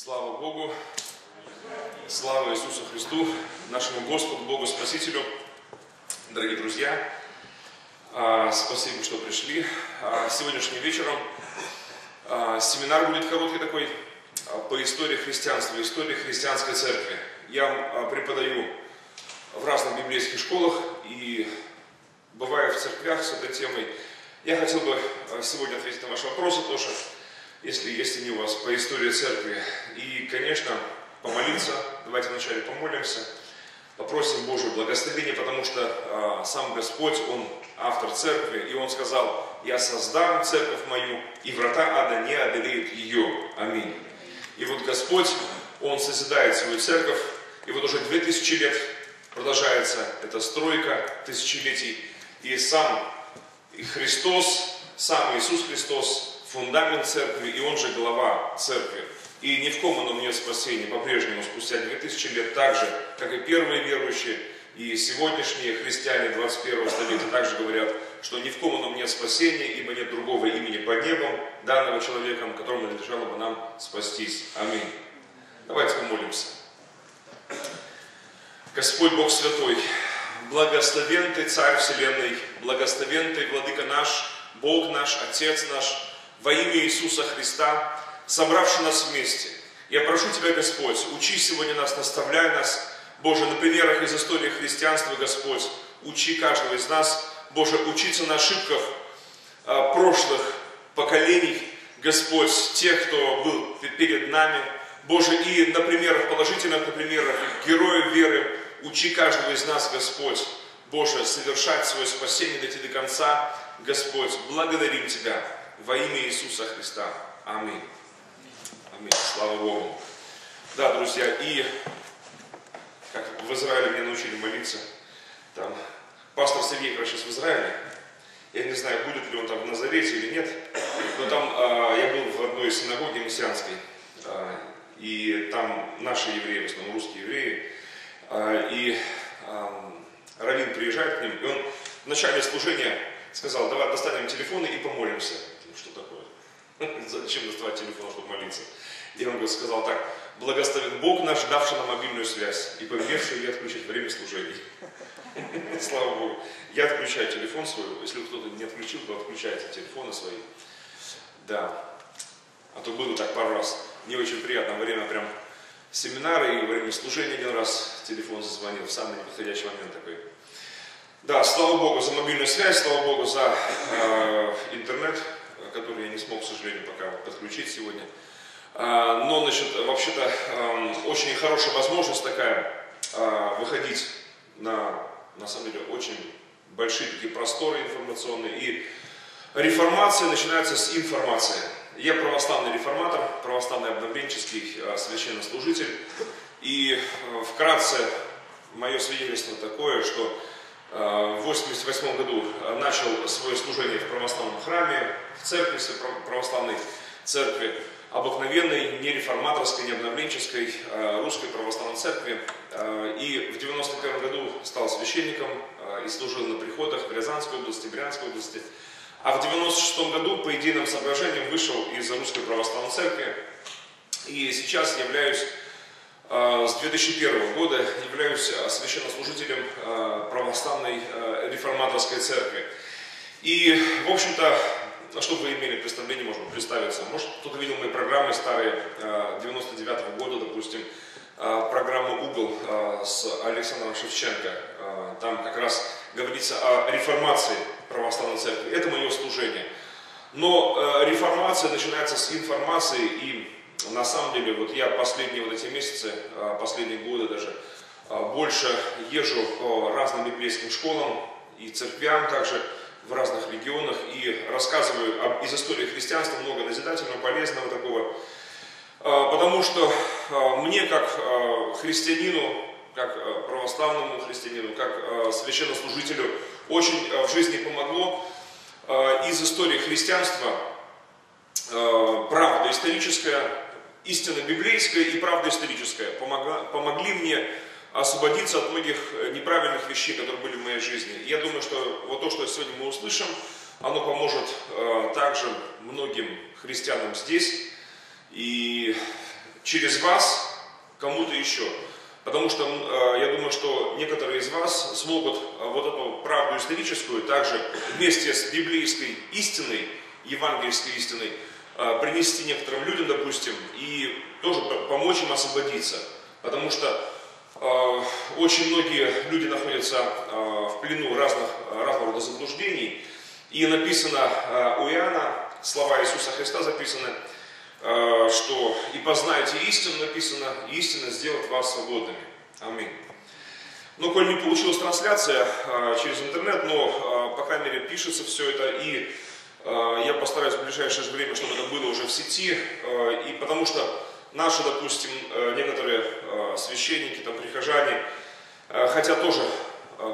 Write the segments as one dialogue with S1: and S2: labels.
S1: Слава Богу, слава Иисусу Христу, нашему Господу, Богу Спасителю. Дорогие друзья, а, спасибо, что пришли. А, Сегодняшним вечером а, семинар будет короткий такой по истории христианства, истории христианской церкви. Я преподаю в разных библейских школах и бываю в церквях с этой темой. Я хотел бы сегодня ответить на ваши вопросы тоже, если есть они у вас, по истории церкви. И, конечно, помолиться. Давайте вначале помолимся. Попросим Божьего благословения, потому что а, сам Господь, Он автор церкви, и Он сказал, я создам церковь мою, и врата ада не одолеют ее. Аминь. И вот Господь, Он созидает свою церковь, и вот уже две тысячи лет продолжается эта стройка тысячелетий, и сам и Христос, сам Иисус Христос, фундамент церкви, и Он же глава церкви. И ни в ком оно нет спасения по-прежнему, спустя 2000 лет, так же, как и первые верующие, и сегодняшние христиане 21 столетия также говорят, что ни в ком оно нет спасения, ибо нет другого имени под небом, данного человеком, которому надлежало бы нам спастись. Аминь. Давайте помолимся. Господь Бог Святой, благословен Ты, Царь Вселенной, благословен Ты, Владыка наш, Бог наш, Отец наш, во имя Иисуса Христа, собравший нас вместе. Я прошу Тебя, Господь, учи сегодня нас, наставляй нас, Боже, на примерах из истории христианства, Господь, учи каждого из нас, Боже, учиться на ошибках а, прошлых поколений, Господь, тех, кто был перед нами, Боже, и на примерах, положительных на примерах героев веры, учи каждого из нас, Господь, Боже, совершать свое спасение дойти до конца, Господь, благодарим Тебя во имя Иисуса Христа. Аминь. Аминь. Слава Богу. Да, друзья, и как в Израиле меня научили молиться, там, пастор Сергей, короче, сейчас в Израиле, я не знаю, будет ли он там в Назарете или нет, но там а, я был в одной синагоге мессианской, а, и там наши евреи, в основном русские евреи, а, и а, Равин приезжает к ним, и он в начале служения сказал, давай достанем телефоны и помолимся. Что такое? Зачем доставать телефон, чтобы молиться? И он сказал так, благословен Бог наш, давший нам мобильную связь и повелевший ее отключить время служений. Слава Богу. Я отключаю телефон свой, если кто-то не отключил, то отключайте телефоны свои. Да. А то было так пару раз не очень приятно во время прям семинара и во время служения один раз телефон зазвонил в самый неподходящий момент такой. Да, слава Богу за мобильную связь, слава Богу за э, интернет, который я не смог, к сожалению, пока подключить сегодня. Э, но, значит, вообще-то очень хорошая возможность такая э, выходить на, на самом деле, очень большие такие просторы информационные. И реформация начинается с информации. Я православный реформатор, православный обновленческий э, священнослужитель. И э, вкратце мое свидетельство такое, что в 1988 году начал свое служение в православном храме, в церкви, в православной церкви, обыкновенной, не реформаторской, не обновленческой, русской православной церкви. И в 1991 году стал священником и служил на приходах в Рязанской области, Брянской области. А в 1996 году по идейным соображениям вышел из Русской Православной Церкви. И сейчас являюсь с 2001 года являюсь священнослужителем православной реформаторской церкви. И, в общем-то, чтобы вы имели представление, можно представиться. Может, кто-то видел мои программы старые, 99 -го года, допустим, программа «Угол» с Александром Шевченко. Там как раз говорится о реформации православной церкви. Это мое служение. Но реформация начинается с информации и на самом деле, вот я последние вот эти месяцы, последние годы даже, больше езжу по разным библейским школам и церквям также в разных регионах и рассказываю об, из истории христианства много назидательного, полезного такого. Потому что мне, как христианину, как православному христианину, как священнослужителю, очень в жизни помогло из истории христианства правда историческая, истина библейская и правда историческая помогла, помогли мне освободиться от многих неправильных вещей, которые были в моей жизни. Я думаю, что вот то, что сегодня мы услышим, оно поможет э, также многим христианам здесь. И через вас кому-то еще. Потому что э, я думаю, что некоторые из вас смогут э, вот эту правду историческую также вместе с библейской истиной, евангельской истиной, э, принести некоторым людям, допустим, и тоже помочь им освободиться. Потому что очень многие люди находятся в плену разных, разного рода заблуждений. И написано у Иоанна, слова Иисуса Христа записаны – Э, что и познаете истину написано, истина сделает вас свободными. Аминь. Ну, коль не получилась трансляция э, через интернет, но, э, по крайней мере, пишется все это, и я постараюсь в ближайшее же время, чтобы это было уже в сети, и потому что наши, допустим, некоторые священники, там, прихожане, хотят тоже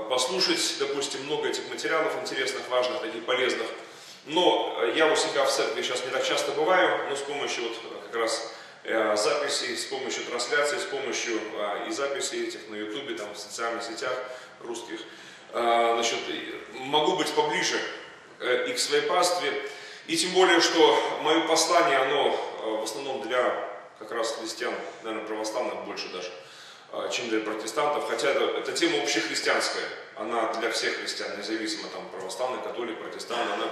S1: послушать, допустим, много этих материалов интересных, важных, таких полезных, но я у себя в церкви сейчас не так часто бываю, но с помощью вот как раз э, записей, с помощью трансляций, с помощью э, и записей этих на ютубе, там в социальных сетях русских, э, значит, могу быть поближе. э, и к своей пастве. И тем более, что мое послание, оно э, в основном для как раз христиан, наверное, православных больше даже, э, чем для протестантов, хотя это, это тема общехристианская, она для всех христиан, независимо там православный, католик, протестант, она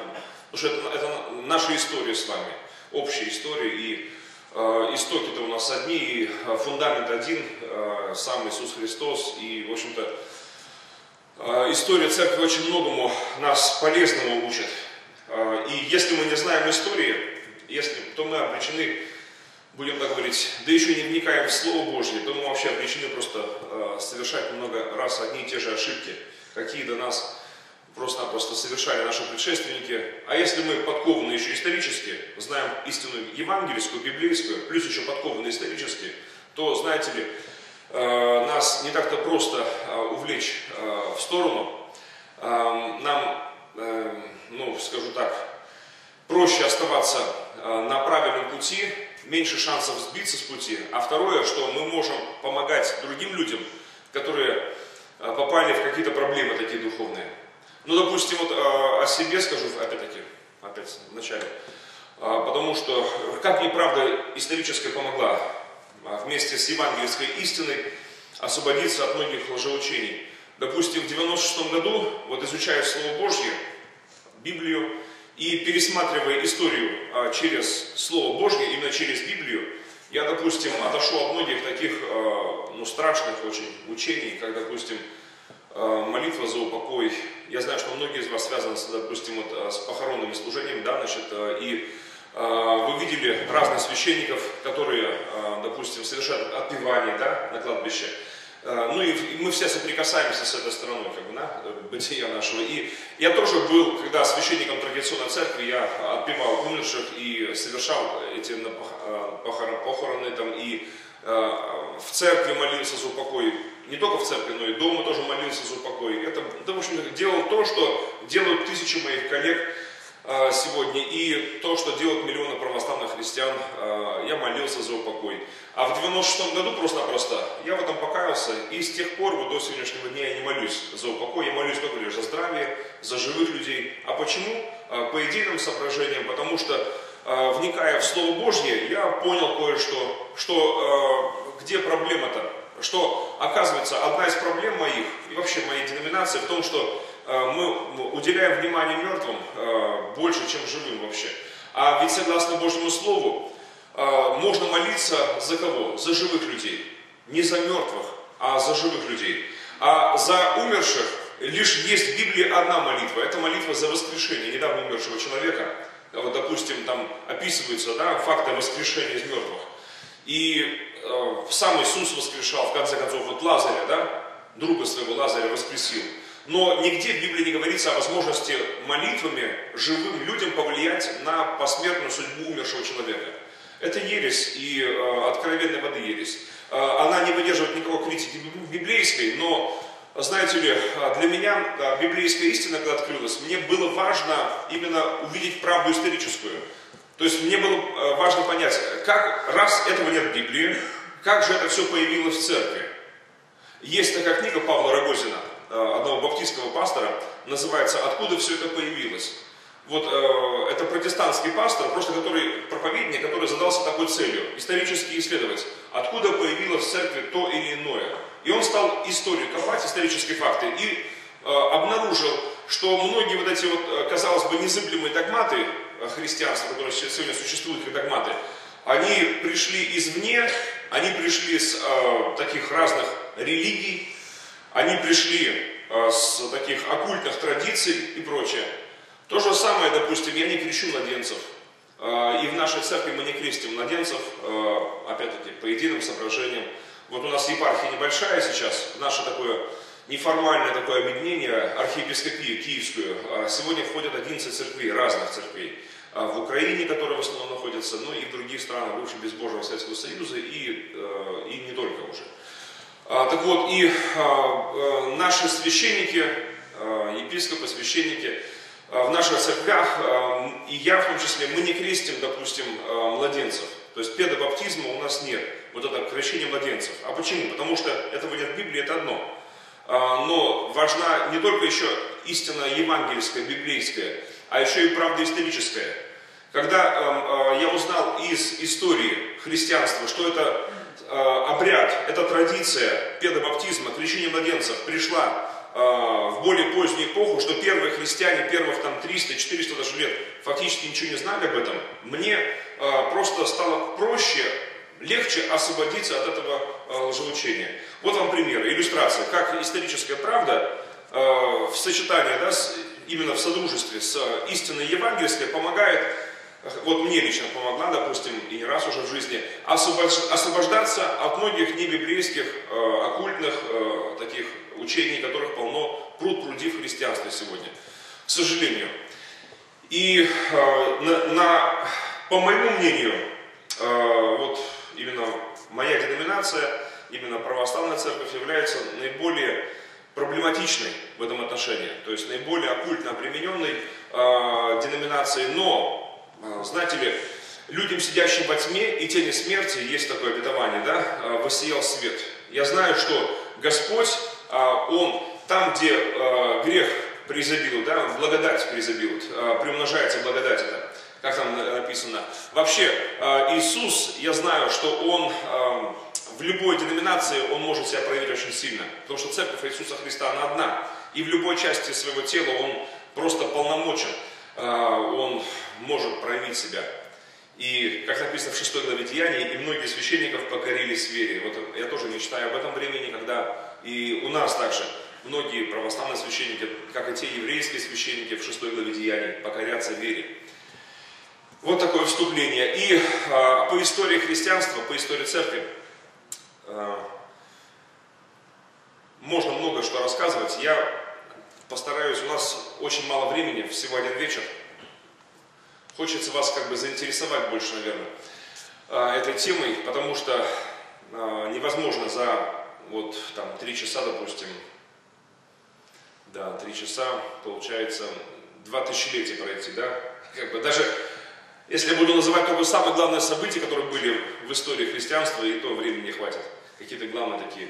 S1: Потому что это, это наша история с вами, общая история, и э, истоки-то у нас одни, и э, фундамент один, э, сам Иисус Христос, и, в общем-то, э, история церкви очень многому нас полезного учит. Э, и если мы не знаем истории, если, то мы обречены, будем так говорить, да еще не вникаем в Слово Божье, то мы вообще обречены просто э, совершать много раз одни и те же ошибки, какие до нас просто-напросто совершали наши предшественники. А если мы подкованы еще исторически, знаем истину евангельскую, библейскую, плюс еще подкованы исторически, то, знаете ли, нас не так-то просто э, увлечь э, в сторону. Нам, ну, скажу так, проще оставаться на правильном пути, меньше шансов сбиться с пути. А второе, что мы можем помогать другим людям, которые попали в какие-то проблемы такие духовные. Ну, допустим, вот о себе скажу, опять-таки, опять в начале. Потому что, как мне правда историческая помогла вместе с евангельской истиной освободиться от многих лжеучений. Допустим, в 96 году, вот изучая Слово Божье, Библию, и пересматривая историю через Слово Божье, именно через Библию, я, допустим, отошел от многих таких ну, страшных очень учений, как, допустим, Э, молитва за упокой. Я знаю, что многие из вас связаны, с, допустим, вот, э, с похоронными служениями, да, значит, э, и вы видели разных священников, которые, допустим, совершают отпевание, да, на кладбище. Ну и мы все соприкасаемся с этой стороной, как бы, да, бытия нашего. И я тоже был, когда священником традиционной церкви, я отпевал умерших и совершал эти похороны там, и в церкви молился за упокой не только в церкви, но и дома тоже молился за упокой. Это, да, в общем, делал то, что делают тысячи моих коллег а, сегодня, и то, что делают миллионы православных христиан, а, я молился за упокой. А в 96 году просто-напросто я в этом покаялся, и с тех пор вот до сегодняшнего дня я не молюсь за упокой, я молюсь только лишь за здравие, за живых людей. А почему? А, по идейным соображениям, потому что вникая в Слово Божье, я понял кое-что, что где проблема-то? что, оказывается, одна из проблем моих и вообще моей деноминации в том, что мы уделяем внимание мертвым э, больше, чем живым вообще. А ведь согласно Божьему Слову, э, можно молиться за кого? За живых людей. Не за мертвых, а за живых людей. А за умерших лишь есть в Библии одна молитва. Это молитва за воскрешение недавно умершего человека. Вот, допустим, там описываются да, факты воскрешения из мертвых. И Э, сам Иисус воскрешал, в конце концов, вот Лазаря, да, друга своего Лазаря воскресил. Но нигде в Библии не говорится о возможности молитвами живым людям повлиять на посмертную судьбу умершего человека. Это ересь и э, откровенной воды ересь. Э, она не выдерживает никакой критики библейской, но, знаете ли, э, для меня да, библейская истина, когда открылась, мне было важно именно увидеть правду историческую. То есть мне было э, важно понять, как, раз этого нет в Библии, как же это все появилось в церкви? Есть такая книга Павла Рогозина, одного баптистского пастора, называется «Откуда все это появилось?». Вот э, это протестантский пастор, просто который проповедник, который задался такой целью, исторически исследовать, откуда появилось в церкви то или иное. И он стал историю копать, исторические факты, и э, обнаружил, что многие вот эти вот, э, казалось бы, незыблемые догматы э, христианства, которые сегодня существуют как догматы, они пришли извне, они пришли с э, таких разных религий, они пришли э, с таких оккультных традиций и прочее. То же самое, допустим, я не крещу младенцев. Э, и в нашей церкви мы не крестим младенцев, э, опять-таки, по единым соображениям. Вот у нас епархия небольшая сейчас, наше такое неформальное такое объединение, архиепископию киевскую. Сегодня входят 11 церквей, разных церквей. В Украине, которая в основном находится, ну и в других странах бывших безбожного Советского Союза, и, и не только уже. А, так вот, и э, наши священники, епископы, священники, в наших церквях, и я в том числе, мы не крестим, допустим, младенцев. То есть педобаптизма у нас нет. Вот это крещение младенцев. А почему? Потому что этого нет в Библии, это одно. Но важна не только еще истина евангельская, библейская, а еще и правда историческая. Когда э, э, я узнал из истории христианства, что это обряд, это традиция педобаптизма, крещения младенцев. Пришла э, в более позднюю эпоху, что первые христиане первых там 300-400 даже лет фактически ничего не знали об этом, мне э, просто стало проще, легче освободиться от этого э, лжеучения. Вот вам пример, иллюстрация, как историческая правда э, в сочетании да, с именно в содружестве с истиной евангельской помогает, вот мне лично помогла, допустим, и не раз уже в жизни, освобождаться от многих небиблейских, э, оккультных э, таких учений, которых полно пруд пруди в христианстве сегодня. К сожалению. И э, на, на, по моему мнению, э, вот именно моя деноминация, именно православная церковь является наиболее проблематичной в этом отношении, то есть наиболее оккультно примененной э, деноминацией, но, знаете ли, людям, сидящим во тьме и тени смерти, есть такое обетование, да, э, воссиял свет. Я знаю, что Господь, э, Он там, где грех преизобилует, да, благодать преизобилует, приумножается благодать это, как там написано. Вообще, Иисус, я знаю, что Он... В любой деноминации он может себя проявить очень сильно. Потому что церковь Иисуса Христа, она одна. И в любой части своего тела он просто полномочен. А, он может проявить себя. И, как написано в 6 главе Деяний, и многие священников покорились вере. Вот я тоже мечтаю об этом времени, когда и у нас также многие православные священники, как и те еврейские священники в 6 главе Деяний, покорятся вере. Вот такое вступление. И а, по истории христианства, по истории церкви, Э, можно много что рассказывать. Я постараюсь, у нас очень мало времени, всего один вечер. Хочется вас как бы заинтересовать больше, наверное, э, этой темой, потому что э, невозможно за вот там три часа, допустим, да, три часа, получается, два тысячелетия пройти, да, как бы даже если я буду называть только самые главные события, которые были в истории христианства, и то времени не хватит. Какие-то главные такие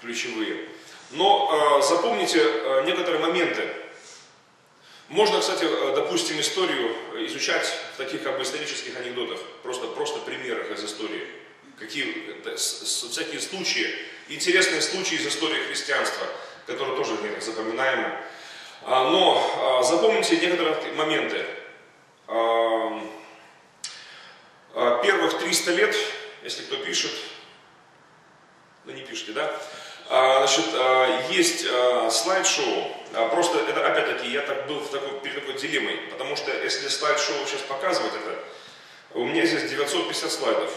S1: ключевые. Но э, запомните э, некоторые моменты. Можно, кстати, э, допустим, историю изучать в таких как бы исторических анекдотах, просто, просто примерах из истории. Какие, всякие случаи, интересные случаи из истории христианства, которые тоже не запоминаемы. А, но а, запомните некоторые моменты. А, первых 300 лет, если кто пишет, ну не пишите, да? А, значит, а, есть слайд-шоу. Просто это, опять-таки, я так был в такой, перед такой дилеммой, потому что если слайд-шоу сейчас показывать это, у меня здесь 950 слайдов.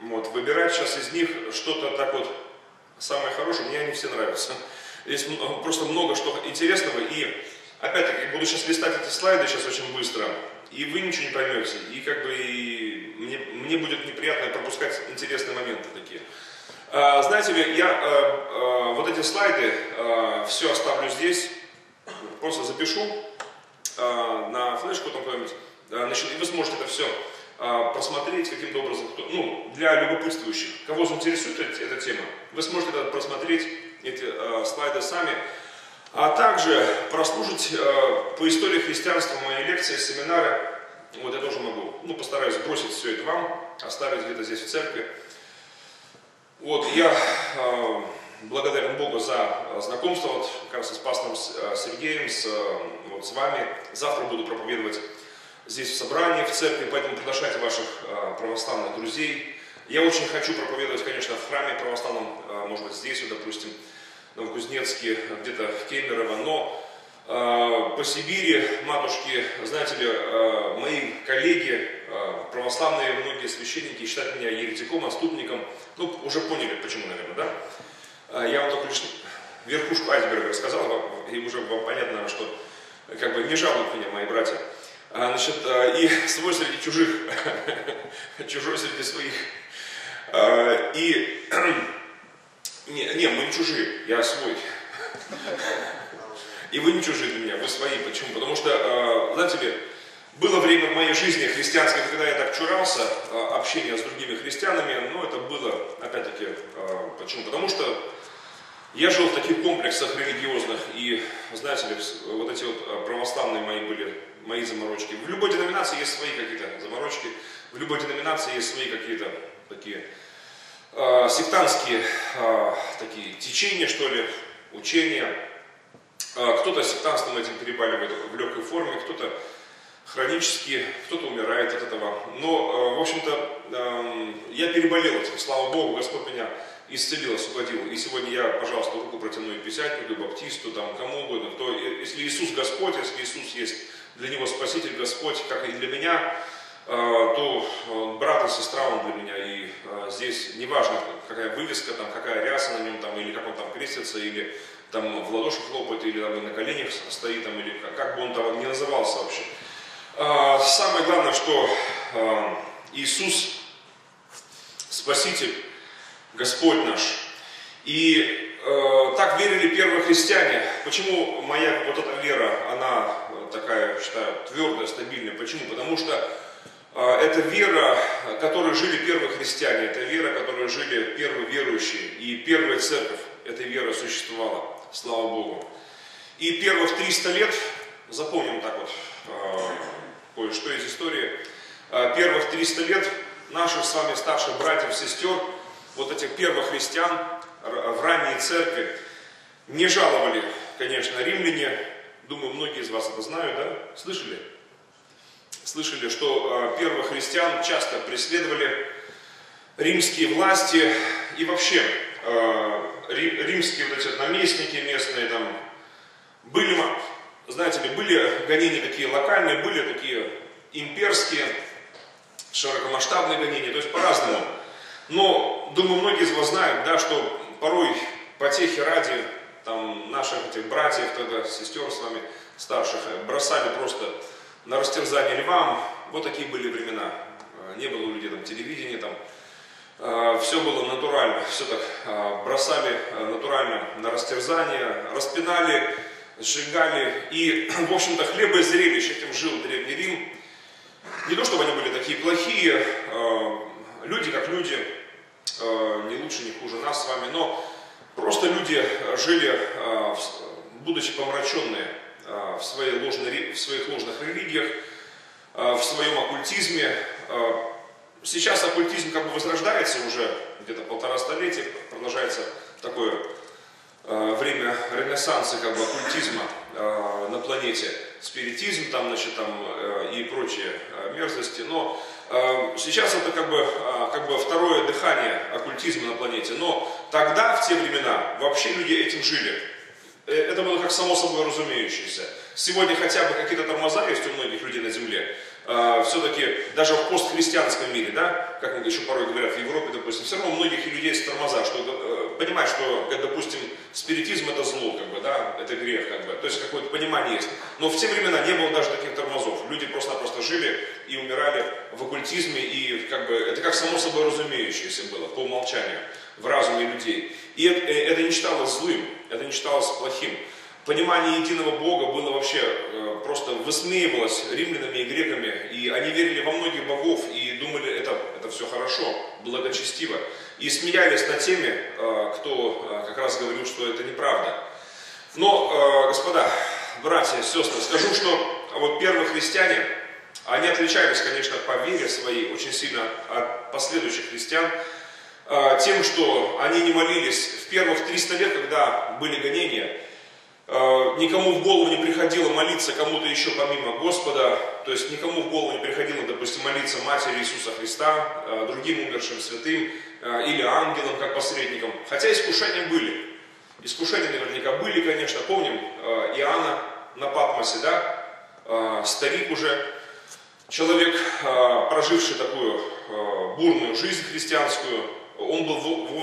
S1: Вот, выбирать сейчас из них что-то так вот самое хорошее, мне они все нравятся. Здесь просто много что интересного, и опять-таки буду сейчас листать эти слайды сейчас очень быстро и вы ничего не поймете, и как бы и мне, мне будет неприятно пропускать интересные моменты такие. А, знаете ли, я а, а, вот эти слайды а, все оставлю здесь, просто запишу на флешку там значит, и вы сможете это все просмотреть каким-то образом, ну, для любопытствующих, кого заинтересует эта, тема, вы сможете это просмотреть, эти слайды сами. а также прослушать э, по истории христианства мои лекции, семинары. Вот я тоже могу, ну, постараюсь бросить все это вам, оставить где-то здесь в церкви. Вот, я э, благодарен Богу за знакомство, вот, как раз с пастором э, Сергеем, с, э, вот, с вами. Завтра буду проповедовать здесь в собрании, в церкви, поэтому приглашайте ваших э, православных друзей. Я очень хочу проповедовать, конечно, в храме православном, э, может быть, здесь, вот, допустим, Новокузнецке, где-то в Кемерово, но э, по Сибири, матушки, знаете ли, э, мои коллеги, православные многие священники считают меня еретиком, отступником, ну, уже поняли, почему, наверное, да? Я вам только лишь верхушку айсберга рассказал, и уже вам понятно, что как бы не жалуют меня мои братья. Значит, и свой среди чужих, чужой среди своих. И не, не, мы не чужие, я свой. И вы не чужие для меня, вы свои. Почему? Потому что, знаете ли, было время в моей жизни христианской, когда я так чурался э, общения с другими христианами, но это было, опять-таки, э, почему? Потому что я жил в таких комплексах религиозных, и, знаете ли, вот эти вот православные мои были, мои заморочки. В любой деноминации есть свои какие-то заморочки, в любой деноминации есть свои какие-то такие э, сектантские такие течения, что ли, учения. Кто-то сектантством этим перебаливает в легкой форме, кто-то хронически, кто-то умирает от этого. Но, э, в общем-то, э, я переболел этим. Слава Богу, Господь меня исцелил, освободил. И сегодня я, пожалуйста, руку протяну и писятнику, и баптисту, там, кому угодно. Кто, если Иисус Господь, если Иисус есть для него Спаситель Господь, как и для меня, Э, то брат и сестра он для меня, и э, здесь неважно, какая вывеска, там, какая ряса на нем, там, или как он там крестится, или там в ладоши хлопает, или там, на коленях стоит, там, или как бы он там ни назывался вообще. Самое главное, что Иисус, Спаситель, Господь наш. И э, так верили первые христиане. Почему моя вот эта вера, она такая, считаю, твердая, стабильная? Почему? Потому что а, это вера, которой жили первые христиане, это вера, которой жили первые верующие. И первая церковь, эта вера существовала, слава Богу. И первых 300 лет, запомним так вот а, кое-что из истории, а, первых 300 лет наших с вами старших братьев, сестер, вот этих первых христиан в ранней церкви, не жаловали, конечно, римляне, думаю, многие из вас это знают, да? Слышали? слышали, что а, первых христиан часто преследовали римские власти и вообще а, римские вот эти наместники местные там были, знаете ли, были гонения такие локальные, были такие имперские, широкомасштабные гонения, то есть по-разному. Но, думаю, многие из вас знают, да, что порой потехи ради там, наших этих братьев, тогда сестер с вами старших, бросали просто на растерзание львам. Вот такие были времена. А, не было у людей там телевидения, там а, все было натурально, все так бросали натурально на растерзание, распинали, сжигали. И, в общем-то, хлеба и зрелищ этим жил Древний Рим. Не то, чтобы они были такие плохие, люди как люди, не лучше, не хуже нас с вами, но просто люди жили, будучи помраченные в, своей ложной, в своих ложных религиях, в своем оккультизме. Сейчас оккультизм как бы возрождается уже где-то полтора столетия, продолжается такое время ренессанса как бы оккультизма на планете, спиритизм там, значит, там и прочие мерзости, но сейчас это как бы, как бы второе дыхание оккультизма на планете, но тогда, в те времена, вообще люди этим жили, Э, это было как само собой разумеющееся. Сегодня хотя бы какие-то тормоза есть у многих людей на земле. Все-таки даже в постхристианском мире, да, как еще порой говорят в Европе, допустим, все равно у многих людей есть тормоза, что э, понимать, что, как, допустим, спиритизм это зло, как бы, да, это грех, как бы, то есть какое-то понимание есть. Но в те времена не было даже таких тормозов. Люди просто-напросто жили и умирали в оккультизме, и как бы это как само собой разумеющееся было по умолчанию в разуме людей. И это, э, это не считалось злым, это не считалось плохим. Понимание единого Бога было вообще э, просто высмеивалось римлянами и греками, и они верили во многих богов и думали, это, это все хорошо, благочестиво. И смеялись над теми, э, кто как раз говорил, что это неправда. Но, э, господа, братья, сестры, скажу, что вот первые христиане, они отличались, конечно, по вере своей очень сильно от последующих христиан, э, тем, что они не молились в первых 300 лет, когда были гонения, э, никому в голову не приходило молиться кому-то еще помимо Господа, то есть никому в голову не приходило, допустим, молиться Матери Иисуса Христа, другим умершим святым или ангелам, как посредникам, хотя искушения были. Искушения наверняка были, конечно, помним Иоанна на Патмосе, да, старик уже, человек, проживший такую бурную жизнь христианскую, он был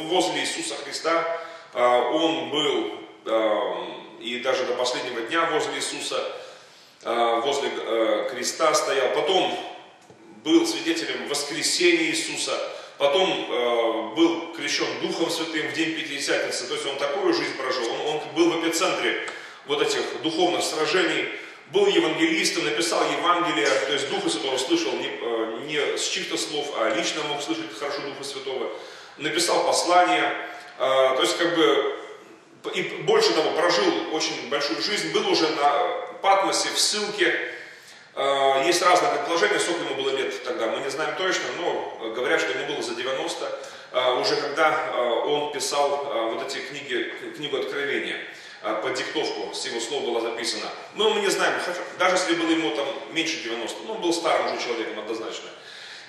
S1: возле Иисуса Христа, он был и даже до последнего дня возле Иисуса, возле креста стоял, потом был свидетелем воскресения Иисуса, потом э, был крещен Духом Святым в день Пятидесятницы, то есть он такую жизнь прожил, он, был в эпицентре вот этих духовных сражений, был евангелистом, написал Евангелие, то есть Духа Святого слышал не, э, не с чьих-то слов, а лично мог слышать хорошо Духа Святого, написал послание, э, то есть как бы и больше того, прожил очень большую жизнь, был уже на Патмосе в ссылке, э, есть разные предположения, сколько ему было лет тогда, мы не знаем точно, но говорят, что ему было за 90, уже когда он писал вот эти книги, книгу Откровения. А, под диктовку с его слов было записано. Но мы не знаем, даже если было ему там меньше 90, ну, он был старым уже человеком однозначно.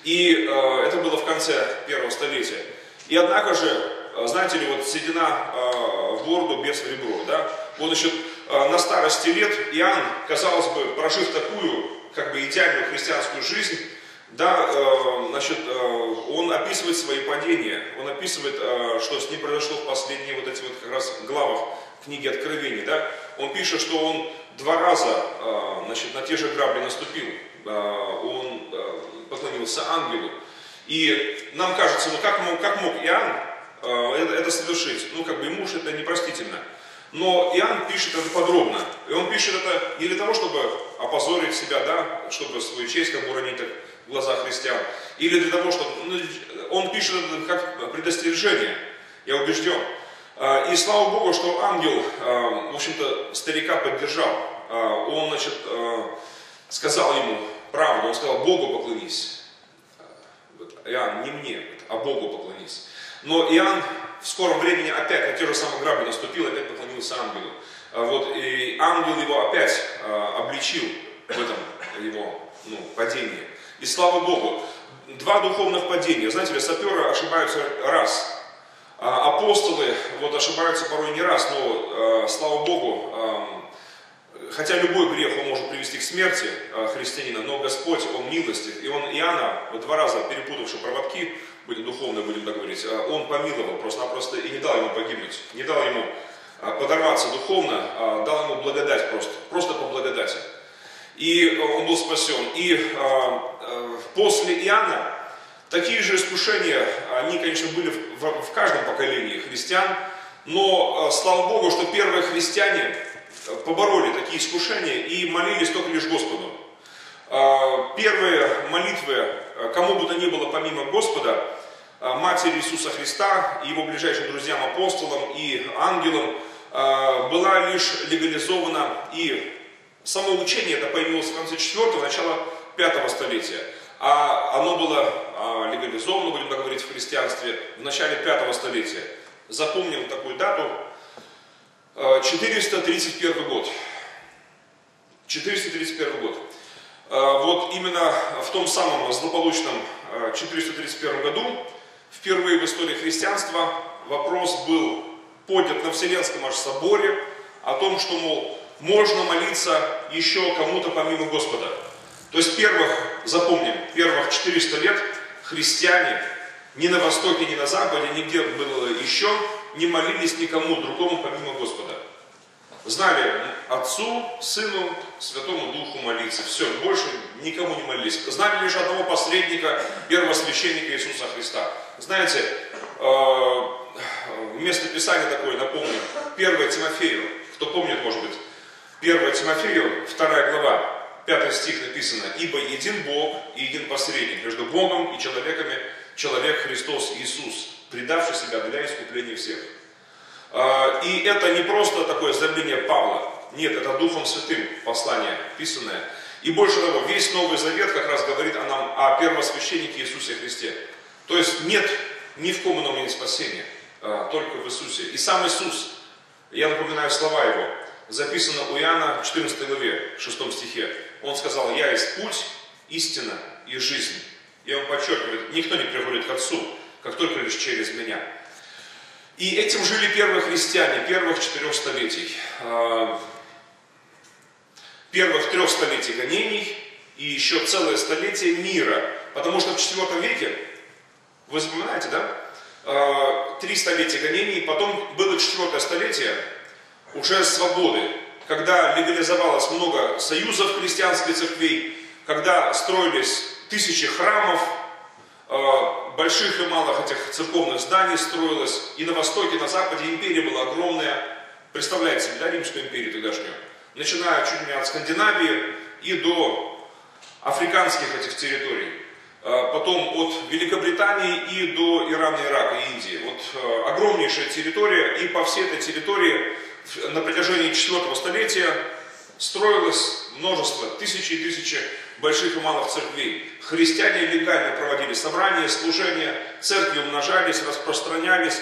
S1: И это было в конце первого столетия. И однако же, знаете ли, вот седина э, в бороду без ребро, да? Вот, значит, э, на старости лет Иоанн, казалось бы, прожив такую, как бы, идеальную христианскую жизнь, да, э, значит, э, он описывает свои падения, он описывает, э, что с ним произошло в последние вот эти вот как раз главах книги Откровений, да, он пишет, что он два раза а, значит, на те же грабли наступил, а, он а, поклонился ангелу. И нам кажется, ну как мог, как мог Иоанн это, это совершить? Ну как бы ему же это непростительно. Но Иоанн пишет это подробно. И он пишет это не для того, чтобы опозорить себя, да, чтобы свою честь как бы уронить так, в глазах христиан, или для того, чтобы... Ну, он пишет это как предостережение. Я убежден. А, и слава Богу, что ангел, а, в общем-то, старика поддержал. Он, значит, сказал ему правду, он сказал, Богу поклонись. Иоанн, не мне, а Богу поклонись. Но Иоанн в скором времени опять на те же самые грабли наступил, опять поклонился ангелу. Вот, и ангел его опять обличил в этом его ну, падении. И слава Богу, два духовных падения. Знаете ли, саперы ошибаются раз, а, апостолы вот, ошибаются порой не раз, но, слава Богу, хотя любой грех он может привести к смерти э, христианина, но Господь, Он милостив, и Он Иоанна, вот два раза перепутавший проводки, были духовно будем так говорить, Он помиловал просто-напросто и не дал ему погибнуть, не дал ему подорваться духовно, а дал ему благодать просто, просто по благодати. И он был спасен. И после Иоанна Такие же искушения, они, конечно, были в, каждом поколении христиан, но слава Богу, что первые христиане побороли такие искушения и молились только лишь Господу. Э, первые молитвы, кому бы то ни было помимо Господа, Матери Иисуса Христа, его ближайшим друзьям, апостолам и ангелам, была лишь легализована, и само учение это появилось в конце 4 начала 5 столетия а оно было а, легализовано, будем так говорить, в христианстве в начале пятого столетия. Запомним такую дату. 431 а, год. 431 год. А, вот именно в том самом злополучном 431 году, впервые в истории христианства, вопрос был поднят на Вселенском аж соборе о том, что, мол, можно молиться еще кому-то помимо Господа. То есть первых, запомним, первых 400 лет христиане ни на Востоке, ни на Западе, нигде было еще, не молились никому другому помимо Господа. Знали Отцу, Сыну, Святому Духу молиться. Все, больше никому не молились. Знали лишь одного посредника, первого священника Иисуса Христа. Знаете, э, место Писания такое, напомню, 1 Тимофею, кто помнит, может быть, 1 Тимофею, 2 глава, Пятый стих написано, «Ибо един Бог и един посредник между Богом и человеками, человек Христос Иисус, предавший себя для искупления всех». А, И это не просто такое заявление Павла. Нет, это Духом Святым послание, писанное. И больше того, весь Новый Завет как раз говорит о нам, о первосвященнике Иисусе Христе. То есть нет ни в ком ином спасения, а, только в Иисусе. И сам Иисус, я напоминаю слова Его, записано у Иоанна в 14 главе, 6 стихе. Он сказал, я есть путь, истина и жизнь. И он подчеркивает, никто не приходит к Отцу, как только лишь через меня. И этим жили первые христиане первых четырех столетий. А, Первых трех столетий гонений и еще целое столетие мира. Потому что в IV веке, вы вспоминаете, да? А, Три столетия гонений, потом было четвертое столетие уже свободы, когда легализовалось много союзов христианских церквей, когда строились тысячи храмов, больших и малых этих церковных зданий строилось, и на востоке, и на западе империя была огромная. Представляете себе, да, Римскую империю тогдашнюю? Начиная чуть не от Скандинавии и до африканских этих территорий. А, потом от Великобритании и до Ирана, Ирака и Индии. Вот а, огромнейшая территория, и по всей этой территории на протяжении четвертого столетия строилось множество, тысячи и тысячи больших и малых церквей. Христиане легально проводили собрания, служения, церкви умножались, распространялись.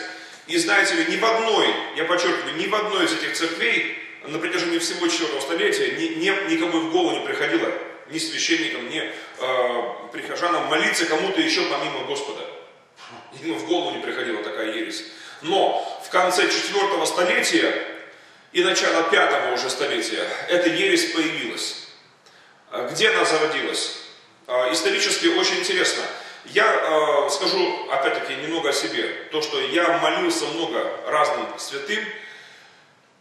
S1: И знаете ли, ни в одной, я подчеркиваю, ни в одной из этих церквей на протяжении всего четвертого столетия ни, ни, никому в голову не приходило, ни священникам, ни э, прихожанам молиться кому-то еще помимо Господа. Им в голову не приходила такая ересь. Но в конце четвертого столетия и начало пятого уже столетия эта ересь появилась. А Где она зародилась? А, Исторически очень интересно. Я э, скажу, опять-таки, немного о себе. То, что я молился много разным святым,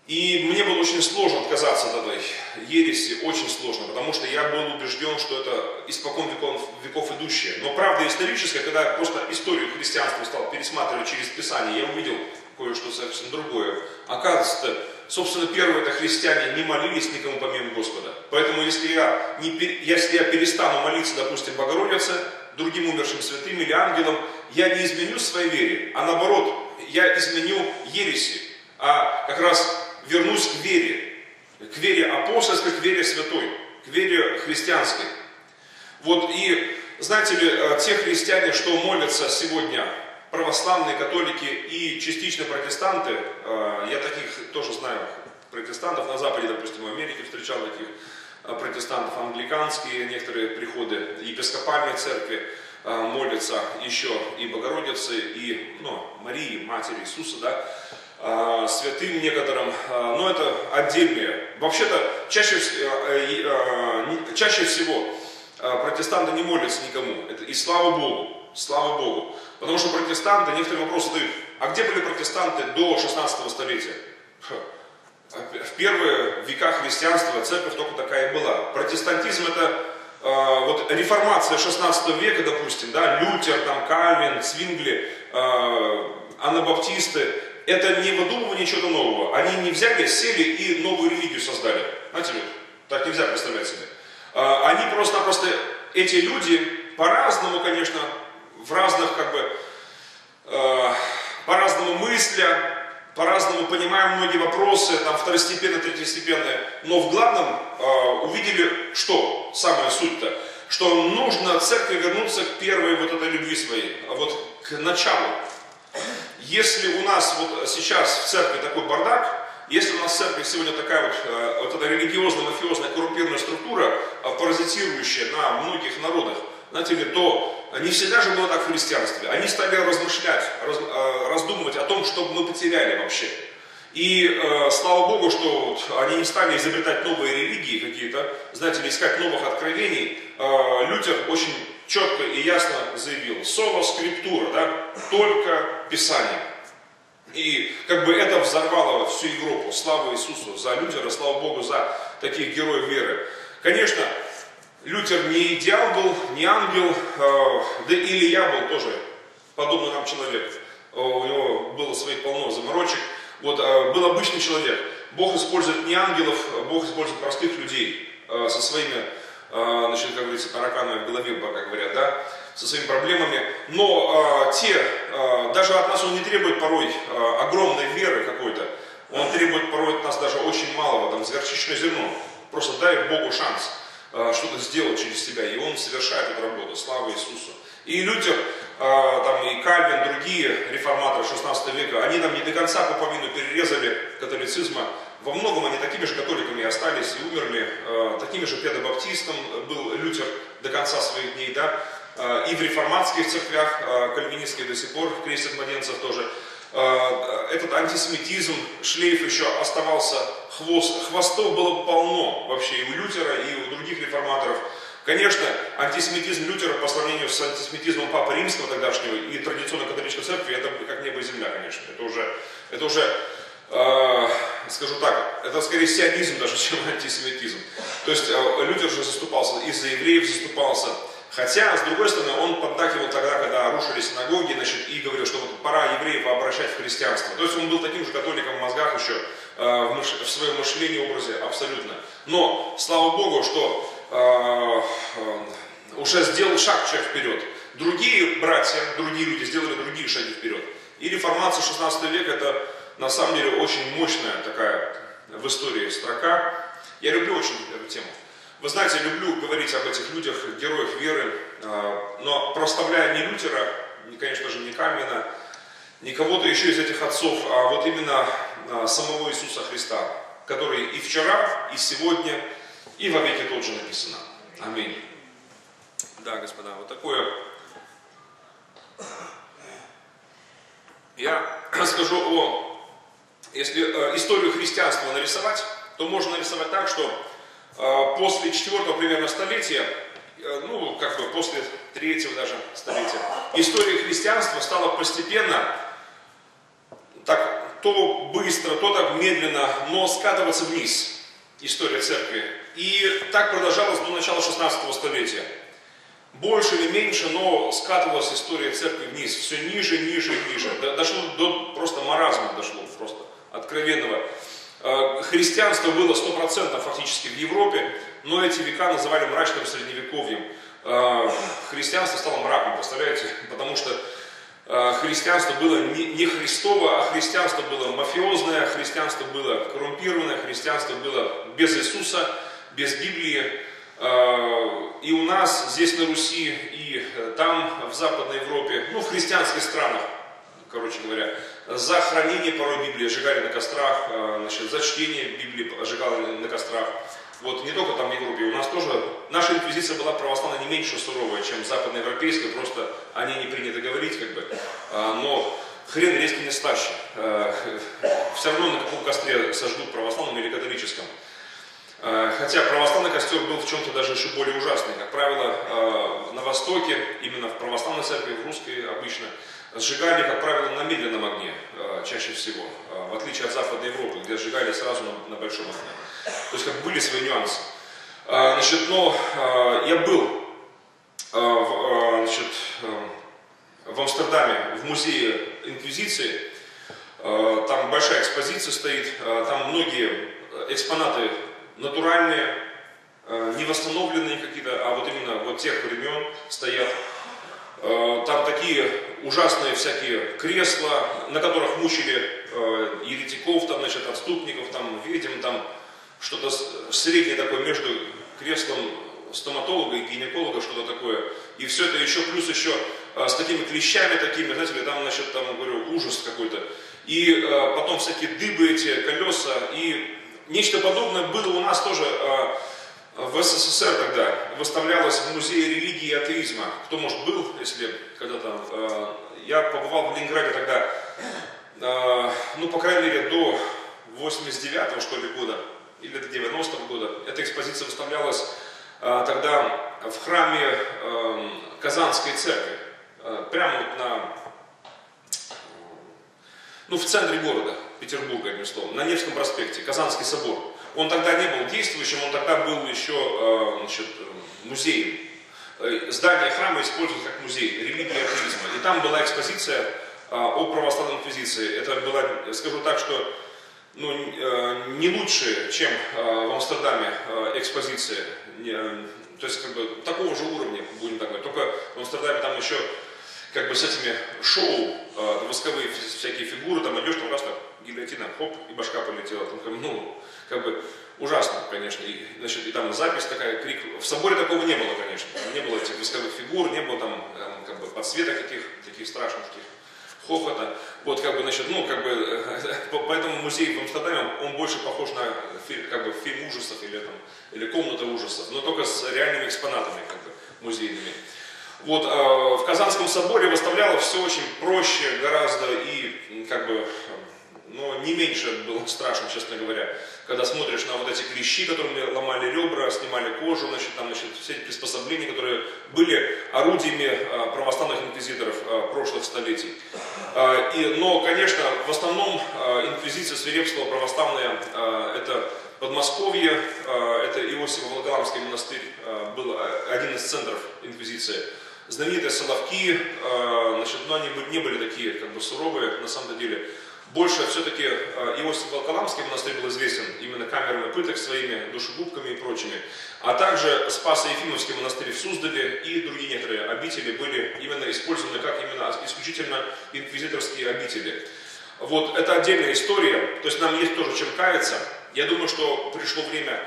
S1: и мне было очень сложно отказаться от этой ереси, очень сложно, потому что я был убежден, что это испокон веков, веков идущее. Но правда историческая, когда я просто историю христианства стал пересматривать через Писание, я увидел кое-что совсем другое. Оказывается, собственно, первые это христиане не молились никому помимо Господа. Поэтому если я, не, если я перестану молиться, допустим, Богородице, другим умершим святым или ангелам, я не изменю своей вере, а наоборот, я изменю ереси, а как раз вернусь к вере, к вере апостольской, к вере святой, к вере христианской. Вот и, знаете ли, э, те христиане, что молятся сегодня, православные, католики и частично протестанты, э, я таких тоже знаю, протестантов на Западе, допустим, в Америке встречал таких э, протестантов, англиканские некоторые приходы, епископальные церкви молятся еще и Богородицы, и ну, Марии, Матери Иисуса, да, святым некоторым, но это отдельные. Вообще-то чаще, э, э, чаще всего протестанты не молятся никому. Это, и слава Богу, слава Богу. Потому что протестанты некоторые вопросы задают, а где были протестанты до 16 столетия? В первые века христианства церковь только такая и была. Протестантизм это вот реформация 16 века, допустим, да, Лютер, там, Кальвин, Свингли, анабаптисты, это не выдумывание чего-то нового. Они не взяли, сели и новую религию создали. Знаете так нельзя представлять себе. А, они просто-напросто, эти люди, по-разному, конечно, в разных, как бы, а, по-разному мысля, по-разному понимаем многие вопросы, там второстепенные, третьестепенные, но в главном э, увидели, что самая суть-то, что нужно церкви вернуться к первой вот этой любви своей, а вот к началу. Если у нас вот сейчас в церкви такой бардак, если у нас в церкви сегодня такая вот, э, вот эта религиозно-мафиозная коррумпированная структура, э, паразитирующая на многих народах, знаете ли, то не всегда же было так в христианстве. Они стали размышлять, раз, э, раздумывать о том, что мы потеряли вообще. И э, слава Богу, что вот они не стали изобретать новые религии какие-то, знаете ли, искать новых откровений. Э, Лютер очень четко и ясно заявил, соло скриптура, да, только Писание. И как бы это взорвало всю Европу. Слава Иисусу за Лютера, слава Богу за таких героев веры. Конечно, Лютер не идеал был, не ангел, э, да и Илья был тоже подобный нам человек. Э, у него было своих полно заморочек. Вот э, был обычный человек. Бог использует не ангелов, Бог использует простых людей со своими значит, как говорится, тараканами в голове, как говорят, да, со своими проблемами. Но те даже от нас он не требует порой огромной веры какой-то. Он требует порой от нас даже очень малого, там, с горчичное зерно. Просто дай Богу шанс что-то сделать через тебя, и он совершает эту работу. Слава Иисусу. И Лютер, там, и Кальвин, другие реформаторы 16 века, они там не до конца пуповину перерезали католицизма. Во многом они такими же католиками остались и умерли. Такими же педобаптистом был Лютер до конца своих дней, да. И в реформатских церквях, кальвинистских до сих пор, крестят младенцев тоже. Этот антисемитизм, шлейф еще оставался, хвост, хвостов было полно вообще и у Лютера, и у других реформаторов. Конечно, антисемитизм Лютера по сравнению с антисемитизмом Папы Римского тогдашнего и традиционной католической церкви, это как небо и земля, конечно. Это уже, это уже э, скажу так, это скорее сионизм даже, чем антисемитизм. То есть э, Лютер же заступался, и за евреев заступался. Хотя, с другой стороны, он поддакивал тогда, когда рушились синагоги, значит, и говорил, что вот пора евреев обращать в христианство. То есть он был таким же католиком в мозгах еще, э, в, мыш... в своем мышлении, образе, абсолютно. Но, слава Богу, что Э, э, уже сделал шаг человек вперед. Другие братья, другие люди сделали другие шаги вперед. И реформация 16 века это на самом деле очень мощная такая в истории строка. Я люблю очень эту тему. Вы знаете, люблю говорить об этих людях, героях веры, э, но проставляя не Лютера, конечно же, не Камена, не кого-то еще из этих отцов, а вот именно самого Иисуса Христа, который и вчера, и сегодня, и во веки тот же написано. Аминь. Да, господа, вот такое. Я скажу о, если э, историю христианства нарисовать, то можно нарисовать так, что после четвертого примерно столетия, э, ну, как бы после третьего даже столетия, история христианства стала постепенно так то быстро, то так медленно, но скатываться вниз. История церкви и так продолжалось до начала 16 столетия. Больше или меньше, но скатывалась история церкви вниз, все ниже, ниже ниже. Дошло до просто маразма, дошло просто откровенного. Э, христианство было 100% фактически в Европе, но эти века называли мрачным средневековьем. Э, христианство стало мраком, представляете? Потому что э, христианство было не Христово, а христианство было мафиозное, христианство было коррумпированное, христианство было без Иисуса – без Библии. И у нас здесь на Руси, и там, в Западной Европе, ну, в христианских странах, короче говоря, за хранение порой Библии сжигали на кострах, а, значит, за чтение Библии сжигали на кострах. Вот не только там в Европе, у нас тоже, наша инквизиция была православная не меньше суровая, чем западноевропейская, просто о ней не принято говорить, как бы, а, но хрен резко не старше. Все равно на каком костре сожгут православном или католическом. Э, хотя православный костер был в чем-то даже еще более ужасный. Как правило, э, на Востоке, именно в православной церкви, в русской обычно, сжигали, как правило, на медленном огне э, чаще всего, в отличие от Западной Европы, где сжигали сразу на, на большом огне. То есть как были свои нюансы. Значит, но я был значит, в Амстердаме, в музее Инквизиции, там большая экспозиция стоит, там многие экспонаты натуральные, э, не восстановленные какие-то, а вот именно вот тех времен стоят. Э, там такие ужасные всякие кресла, на которых мучили э, еретиков, там, значит, отступников, там, ведьм, там, что-то среднее такое между креслом стоматолога и гинеколога, что-то такое. И все это еще, плюс еще с такими клещами такими, знаете там, значит, там, говорю, ужас какой-то. И потом всякие дыбы эти, колеса, и Нечто подобное было у нас тоже э, в СССР тогда. Выставлялось в Музее религии и атеизма. Кто, может, был, если когда-то... Э, я побывал в Ленинграде тогда, э, ну, по крайней мере, до 89-го, что ли, года, или до 90-го года. Эта экспозиция выставлялась тогда в храме Казанской церкви. Прямо вот на... Ну, в центре города. Петербурга, одним словом, на Невском проспекте, Казанский собор. Он тогда не был действующим, он тогда был еще э, значит, музеем. Э, здание храма используют как музей религии и атеизма. И там была экспозиция э, о православной инквизиции. Это была, скажу так, что ну, не лучше, чем в Амстердаме экспозиция. То есть, как бы, такого же уровня, будем так говорить. Только в Амстердаме там еще как бы с этими шоу, э, восковые всякие фигуры, там идешь, там раз так, гильотина, хоп, и башка полетела, ну, как бы ужасно, конечно, и, значит, и там запись такая, крик, в соборе такого не было, конечно, не было этих восковых фигур, не было там, там как бы подсветок таких, таких страшных, таких хохота, вот как бы, значит, ну, как бы, поэтому музей в Амстердаме, он больше похож на как бы, фильм ужасов или там, или комната ужасов, но только с реальными экспонатами, как бы, музейными. Вот, э, в Казанском соборе выставляло все очень проще гораздо и, как бы, но не меньше было страшно, честно говоря, когда смотришь на вот эти клещи, которыми ломали ребра, снимали кожу, значит, там, значит, все эти приспособления, которые были орудиями э, православных инквизиторов э, прошлых столетий. Э, и, но, конечно, в основном инквизиция свирепствовала православная, это Подмосковье, это Иосифо-Волоколамский монастырь, э, был один из центров инквизиции знаменитые Соловки, значит, но они не были такие как бы суровые на самом деле. Больше все-таки э, Иосиф Волколамский монастырь был известен именно камерами пыток своими, душегубками и прочими. А также Спасо-Ефимовский монастырь в Суздале и другие некоторые обители были именно использованы как именно исключительно инквизиторские обители. Вот, это отдельная история, то есть нам есть тоже чем каяться. Я думаю, что пришло время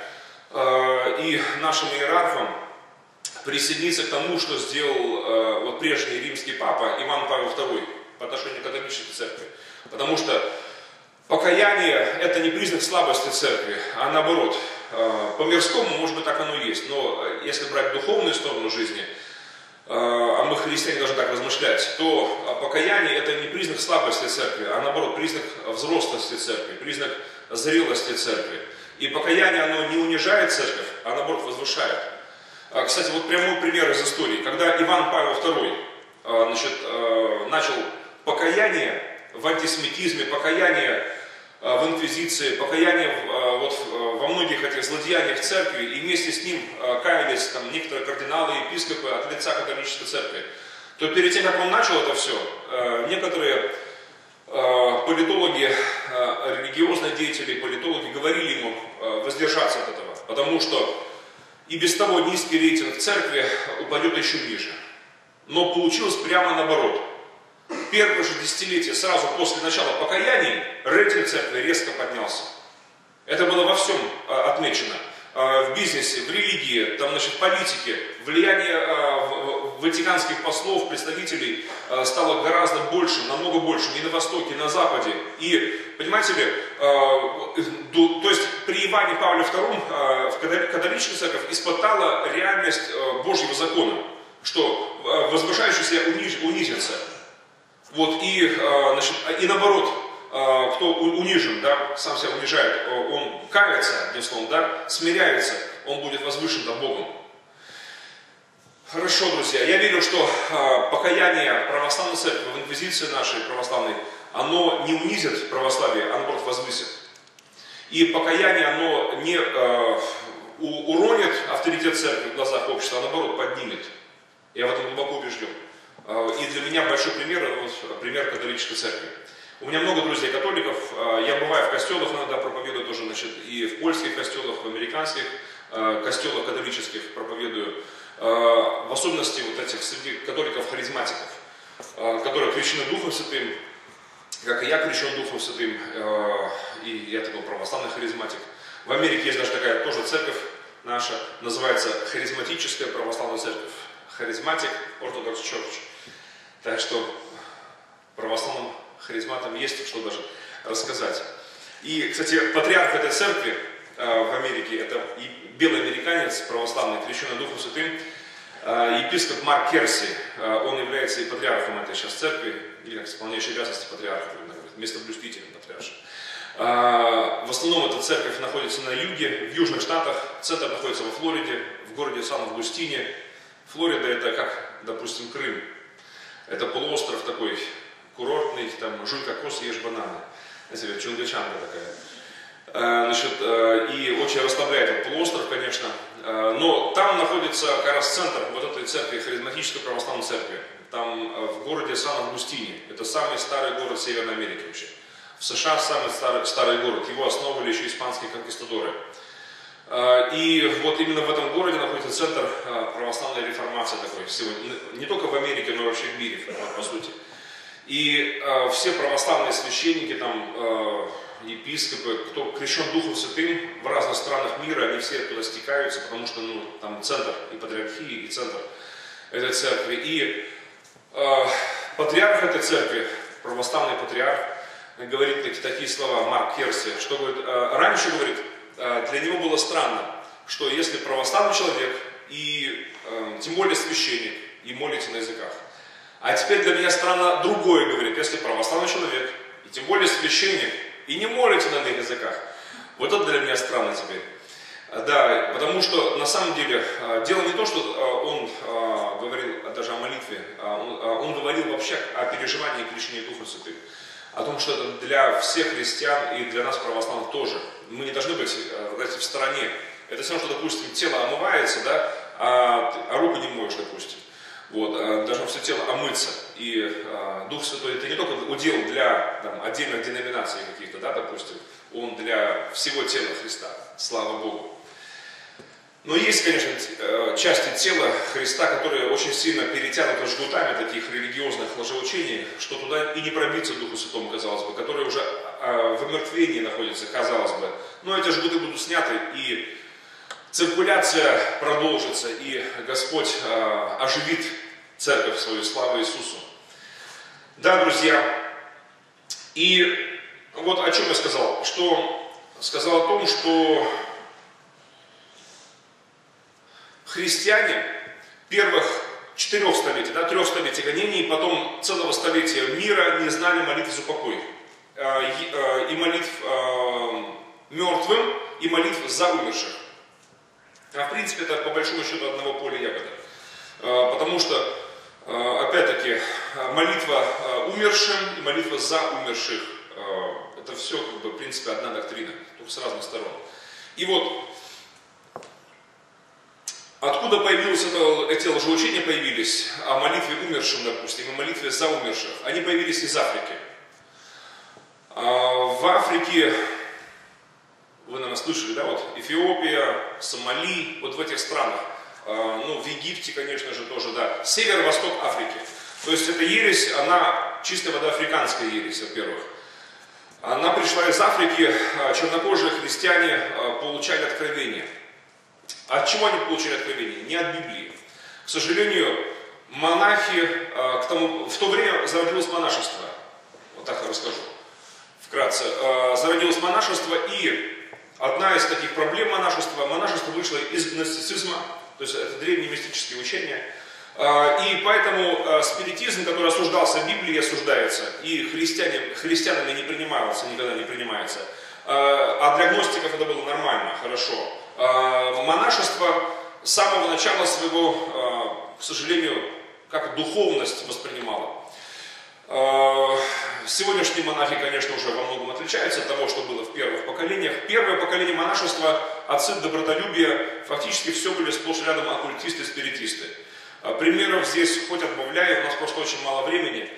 S1: э, и нашим иерархам присоединиться к тому, что сделал э, вот прежний римский папа Иван Павел II по отношению к католической церкви. Потому что покаяние это не признак слабости церкви, а наоборот. Э, по мирскому, может быть, так оно и есть, но э, если брать духовную сторону жизни, э, а мы, христиане, должны так размышлять, то покаяние это не признак слабости церкви, а наоборот, признак взрослости церкви, признак зрелости церкви. И покаяние, оно не унижает церковь, а наоборот возвышает. Кстати, вот прямой пример из истории. Когда Иван Павел II значит, начал покаяние в антисемитизме, покаяние в инквизиции, покаяние вот, во многих этих злодеяниях церкви, и вместе с ним каялись там, некоторые кардиналы епископы от лица католической церкви, то перед тем, как он начал это все, некоторые политологи, религиозные деятели, политологи говорили ему воздержаться от этого, потому что и без того низкий рейтинг церкви упадет еще ниже. Но получилось прямо наоборот. Первое же десятилетие, сразу после начала покаяний, рейтинг церкви резко поднялся. Это было во всем а, отмечено. А, в бизнесе, в религии, там, значит, политике, влияние а, ватиканских послов, представителей стало гораздо больше, намного больше, и на Востоке, и на Западе. И, понимаете ли, то есть при Иване Павле II в католическая церковь испытала реальность Божьего закона, что возвышающийся унизится. Вот, и, значит, и наоборот, а, кто унижен, да, сам себя унижает, он кается, одним словом, да, смиряется, он будет возвышен до Богом. Хорошо, друзья, я верю, что а, покаяние православной церкви в инквизиции нашей православной, оно не унизит православие, а наоборот возвысит. И покаяние, оно не э, уронит авторитет церкви в глазах общества, а наоборот поднимет. Я в этом глубоко убежден. И для меня большой пример, вот, пример католической церкви. У меня много друзей католиков, а, я бываю в костелах иногда проповедую тоже, значит, и в польских костелах, в американских а, костелах католических проповедую, а, в особенности вот этих среди католиков-харизматиков, которые крещены Духом Святым, как и я крещен Духом Святым, и я такой православный харизматик. В Америке есть даже такая тоже церковь наша, называется харизматическая православная церковь, харизматик Orthodox Church. Так что православным харизматам есть что даже рассказать. И, кстати, патриарх этой церкви э, в Америке, это и белый американец, православный, крещенный Духом Святым, э, епископ Марк Керси, э, он является и патриархом этой сейчас церкви, или как исполняющий обязанности патриарха, местоблюстителем патриарша. В основном эта церковь находится на юге, в Южных Штатах, центр находится во Флориде, в городе Сан-Августине. Флорида это как, допустим, Крым. Это полуостров такой курортный, там, жуй кокос, ешь бананы. Знаете, чунгачанка такая. Э, значит, э, и очень расслабляет этот полуостров, конечно. Э, но там находится как раз центр вот этой церкви, харизматической православной церкви. Там в городе Сан-Августине. Это самый старый город Северной Америки вообще. В США самый старый, старый город. Его основывали еще испанские конкистадоры. А, И вот именно в этом городе находится центр а, православной реформации такой сегодня. Не только в Америке, но и вообще в мире, по- сути. И а, все православные священники, там, епископы, кто крещен Духом Святым в разных странах мира, они все туда стекаются, потому что ну, там центр и патриархии, и центр этой церкви. И патриарх этой церкви, православный патриарх, говорит таки- такие слова, Марк Керси, что говорит, раньше, говорит, для него было странно, что если православный человек и а, тем более священник и молится на языках, а теперь для меня странно другое, говорит, если православный человек, и тем более священник, и не молится на иных языках. Вот это для меня странно теперь. А, Да, потому что на самом деле дело не то, что он говорил даже о молитве, а он, а он говорил вообще о переживании крещения Духа Святым. О том, что это для всех христиан и для нас православных тоже. Мы не должны быть, знаете, в стороне. Это все равно, что, допустим, тело омывается, да, а, а руку не моешь, допустим. Вот, а, должно все тело омыться. И а, Дух Святой это не только удел для там, отдельных деноминаций каких-то, да, допустим, он для всего тела Христа. Слава Богу. Но есть, конечно, э, части тела Христа, которые очень сильно перетянуты жгутами таких религиозных лжеучений, что туда и не пробиться Духу Святому, казалось бы, которые уже э, в омертвении находятся, казалось бы. Но эти жгуты будут сняты, и циркуляция продолжится, и Господь э, оживит церковь свою, слава Иисусу. Да, друзья, и вот о чем я сказал, что сказал о том, что христиане первых четырех столетий, да, трех столетий гонений, потом целого столетия мира не знали молитвы за покой. Э, и- э, И молитв э, мертвым, и молитв за умерших. А в принципе это по большому счету одного поля ягода. Потому что, опять-таки, молитва умершим и молитва за умерших, это все, как бы, в принципе, одна доктрина, только с разных сторон. И вот, откуда появилось это, эти лжеучения появились, о молитве умершим, допустим, и молитве за умерших, они появились из Африки. А, В Африке вы, наверное, слышали, да, вот Эфиопия, Сомали, вот в этих странах, А, ну, в Египте, конечно же, тоже, да, северо-восток Африки. То есть эта ересь, она чисто водоафриканская ересь, во-первых. Она пришла из Африки, а, чернокожие христиане получали откровение. От чего они получили откровение? Не от Библии. К сожалению, монахи, а, к тому, в то время зародилось монашество. Вот так я расскажу вкратце. А, Зародилось монашество, и одна из таких проблем монашества, монашество вышло из гностицизма, то есть это древние мистические учения. А, И поэтому спиритизм, который осуждался Библией, осуждается, и христиане, христианами не принимается, никогда не принимается. А для гностиков это было нормально, хорошо. А, Монашество с самого начала своего, а, к сожалению, как духовность воспринимало. А, Сегодняшние монахи, конечно, уже во многом отличаются от того, что было в первых поколениях. Первое поколение монашества, отцы добротолюбия, фактически все были сплошь рядом оккультисты, спиритисты. Примеров здесь хоть отбавляю, у нас просто очень мало времени.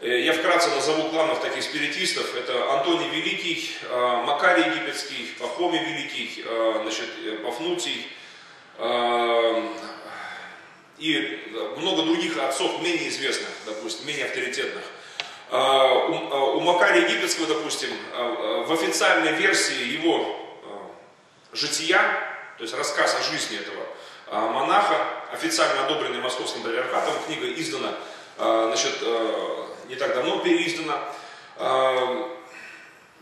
S1: Э, Я вкратце назову главных таких спиритистов. Это Антоний Великий, а, Макарий Египетский, Пахомий Великий, а, значит, э, Пафнутий, и много других отцов менее известных, допустим, менее авторитетных. У, Макария Египетского, допустим, в официальной версии его жития, то есть рассказ о жизни этого монаха, официально одобренный Московским патриархатом, книга издана, значит, не так давно переиздана, а,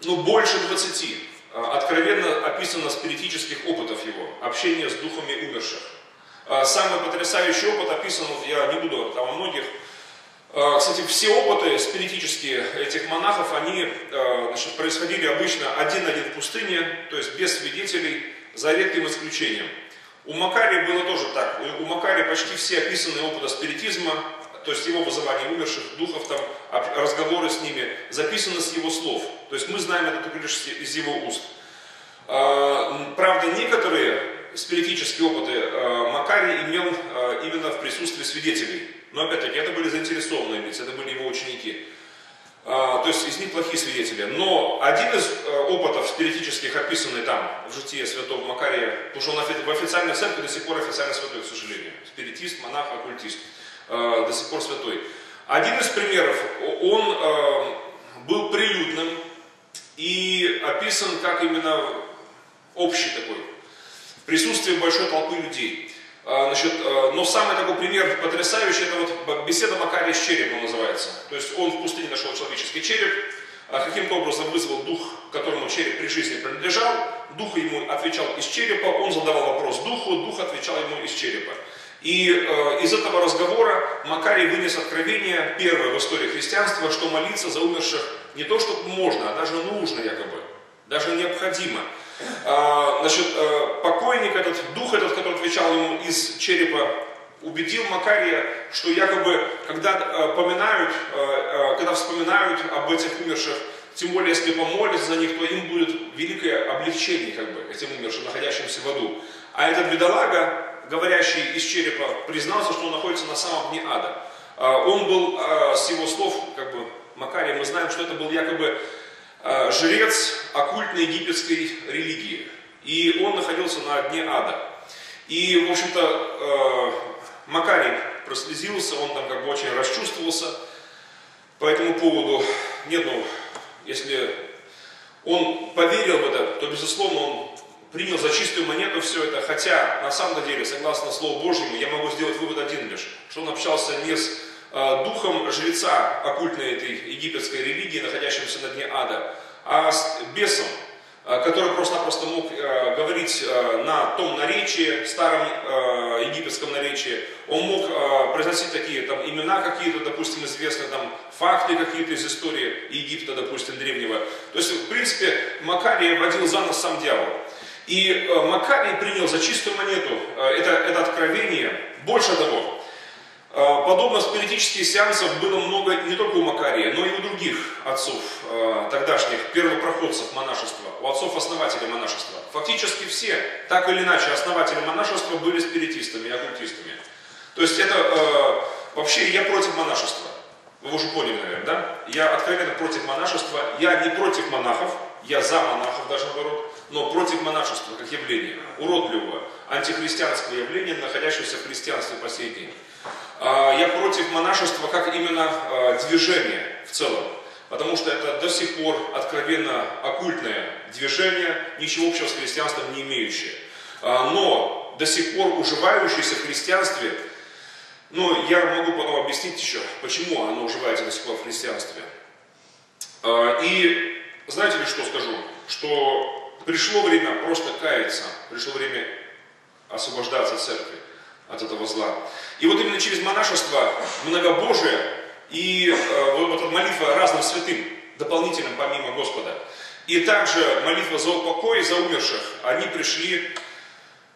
S1: ну, больше 20 а, откровенно описано спиритических опытов его, общения с духами умерших. А, Самый потрясающий опыт описан, вот я не буду там о многих. А, Кстати, все опыты спиритические этих монахов, они значит, происходили обычно один-один в пустыне, то есть без свидетелей, за редким исключением. У Макария было тоже так. У Макария почти все описанные опыты спиритизма, то есть его вызывание умерших духов, там, разговоры с ними, записаны с его слов. То есть мы знаем это только из его уст. А, Правда, некоторые спиритические опыты а, Макарий имел а, именно в присутствии свидетелей. Но опять-таки, это были заинтересованные лица, это были его ученики. То есть из них плохие свидетели. Но один из опытов спиритических, описанный там в житии святого Макария, потому что он в официальной церкви до сих пор официально святой, к сожалению. Спиритист, монах, оккультист. Э, до сих пор святой. Один из примеров, он э, был прилюдным и описан как именно общий такой, в присутствии большой толпы людей. А, значит, но самый такой пример потрясающий, это вот беседа Макария с черепом называется. То есть он в пустыне нашел человеческий череп, а каким-то образом вызвал дух, которому череп при жизни принадлежал, дух ему отвечал из черепа, он задавал вопрос духу, дух отвечал ему из черепа. И э, из этого разговора Макарий вынес откровение, первое в истории христианства, что молиться за умерших не то, что можно, а даже нужно якобы, даже необходимо. А, значит, э, покойник этот, дух этот, который отвечал ему из черепа, убедил Макария, что якобы, когда э, поминают, э, когда вспоминают об этих умерших, тем более, если помолятся за них, то им будет великое облегчение, как бы, этим умершим, находящимся в аду. А этот бедолага, говорящий из черепа, признался, что он находится на самом дне ада. А, он был, с его слов, как бы, Макария, мы знаем, что это был якобы Э, жрец оккультной египетской религии. И он находился на дне ада. И, в общем-то, Макарий прослезился, он там как бы очень расчувствовался по этому поводу. Нет, ну, если он поверил в это, то, безусловно, он принял за чистую монету все это, хотя, на самом деле, согласно Слову Божьему, я могу сделать вывод один лишь, что он общался не с Э, духом жреца оккультной этой египетской религии, находящимся на дне ада, а с бесом, э, который просто-напросто мог э, говорить на том наречии, старом египетском наречии. Он мог произносить такие там имена какие-то, допустим, известные там факты какие-то из истории Египта, допустим, древнего. То есть, в принципе, Макария водил за нос сам дьявол. И Макарий принял за чистую монету это, это откровение. Больше того, а, подобно спиритических сеансов было много не только у Макария, но и у других отцов тогдашних, первопроходцев монашества, у отцов-основателей монашества. Фактически все, так или иначе, основатели монашества были спиритистами и оккультистами. То есть это вообще я против монашества. Вы уже поняли, наверное, да? Я откровенно против монашества. Я не против монахов, я за монахов даже наоборот, но против монашества как явления, уродливого, антихристианского явления, находящегося в христианстве по сей день. А, я против монашества как именно а, движение в целом. Потому что это до сих пор откровенно оккультное движение, ничего общего с христианством не имеющее. А, но до сих пор уживающееся в христианстве, ну, я могу потом объяснить еще, почему оно уживается до сих пор в христианстве. И знаете ли, что скажу? Что пришло время просто каяться, пришло время освобождаться церкви от этого зла. И вот именно через монашество, многобожие и э, вот эта молитва разным святым, дополнительным помимо Господа, и также молитва за упокой, за умерших, они пришли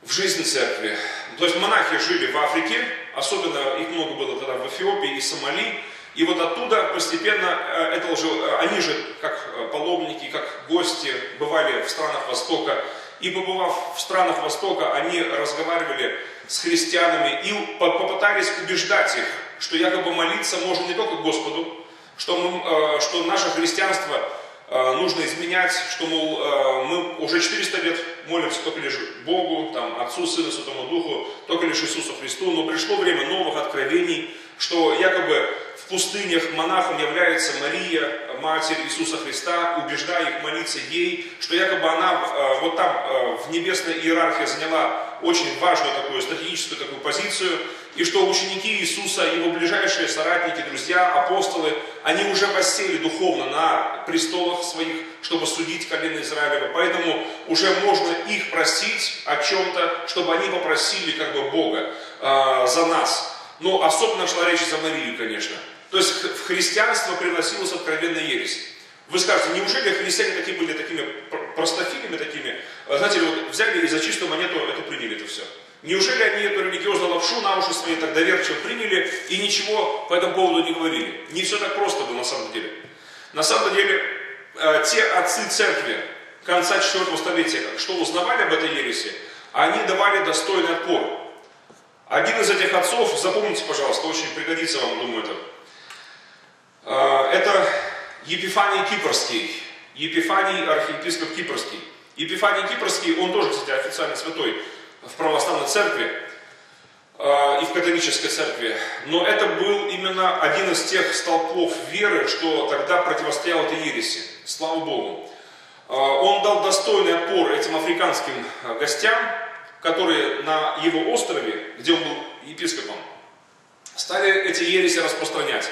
S1: в жизнь церкви. То есть монахи жили в Африке, особенно их много было тогда в Эфиопии и Сомали, и вот оттуда постепенно, э, это уже, э, они же как э, паломники, как гости бывали в странах Востока, и побывав в странах Востока, они разговаривали с христианами и попытались убеждать их, что якобы молиться можно не только Господу, что, мы, что наше христианство нужно изменять, что, мол, мы уже 400 лет молимся только лишь Богу, там, Отцу, Сыну, Святому Духу, только лишь Иисусу Христу, но пришло время новых откровений, что якобы пустынях монахом является Мария, Матерь Иисуса Христа, убеждая их молиться ей, что якобы она э, вот там э, в небесной иерархии заняла очень важную такую стратегическую такую позицию, и что ученики Иисуса, его ближайшие соратники, друзья, апостолы, они уже воссели духовно на престолах своих, чтобы судить колено Израилева. Поэтому уже можно их просить о чем-то, чтобы они попросили как бы Бога э, за нас. Но особенно шла речь за Марию, конечно. То есть в христианство привносилась откровенная ересь. Вы скажете, неужели христиане такие были такими простофилями такими? А, знаете, вот взяли и за чистую монету это приняли это все. Неужели они эту религиозную лапшу на уши свои так доверчиво приняли и ничего по этому поводу не говорили? Не все так просто было на самом деле. На самом деле, э, те отцы церкви конца 4 столетия, что узнавали об этой ереси, они давали достойный отпор. Один из этих отцов, запомните, пожалуйста, очень пригодится вам, думаю, это. А, это Епифаний Кипрский, Епифаний архиепископ Кипрский. Епифаний Кипрский, он тоже, кстати, официально святой в православной церкви э, и в католической церкви. Но это был именно один из тех столпов веры, что тогда противостоял этой ереси. Слава Богу. Э, он дал достойный отпор этим африканским гостям, которые на его острове, где он был епископом, стали эти ереси распространять.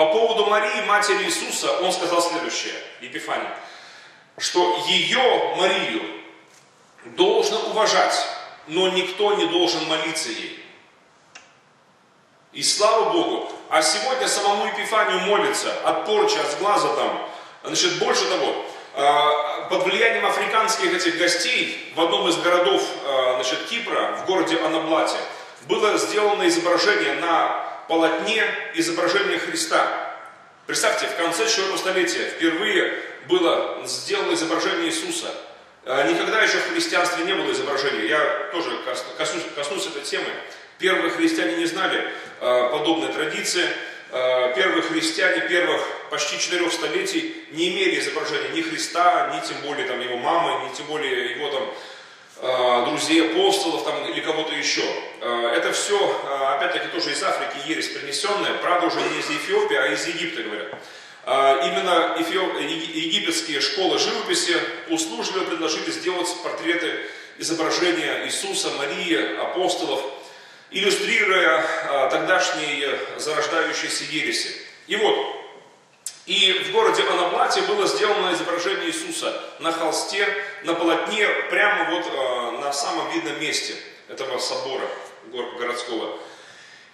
S1: По поводу Марии, матери Иисуса, он сказал следующее, Епифаний, что ее, Марию, должно уважать, но никто не должен молиться ей. И слава Богу, а сегодня самому Епифанию молится от порчи, от сглаза там. Значит, больше того, а, под влиянием африканских этих гостей в одном из городов а, значит, Кипра, в городе Анаблате, было сделано изображение на полотне изображения Христа. Представьте, в конце 4 столетия впервые было сделано изображение Иисуса. А, никогда еще в христианстве не было изображения. Я тоже коснусь, коснусь этой темы. Первые христиане не знали подобной традиции. Первые христиане первых почти четырех столетий не имели изображения ни Христа, ни тем более там, его мамы, ни тем более его там, друзей апостолов там, или кого-то еще. Э, это все, э, опять-таки, тоже из Африки ересь принесенная, правда, уже не из Эфиопии, а из Египта, говорят. Именно египетские школы живописи услужливо предложили сделать портреты изображения Иисуса, Марии, апостолов, иллюстрируя тогдашние зарождающиеся ереси. И вот, и в городе Анаблате было сделано изображение Иисуса на холсте, на полотне, прямо вот э, на самом видном месте этого собора городского.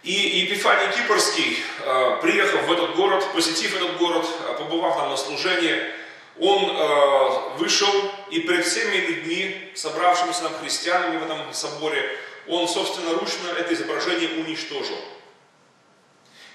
S1: И Епифаний Кипрский, э, приехав в этот город, посетив этот город, э, побывав там на служении, он э, вышел и пред всеми людьми, собравшимися там христианами в этом соборе, он собственноручно это изображение уничтожил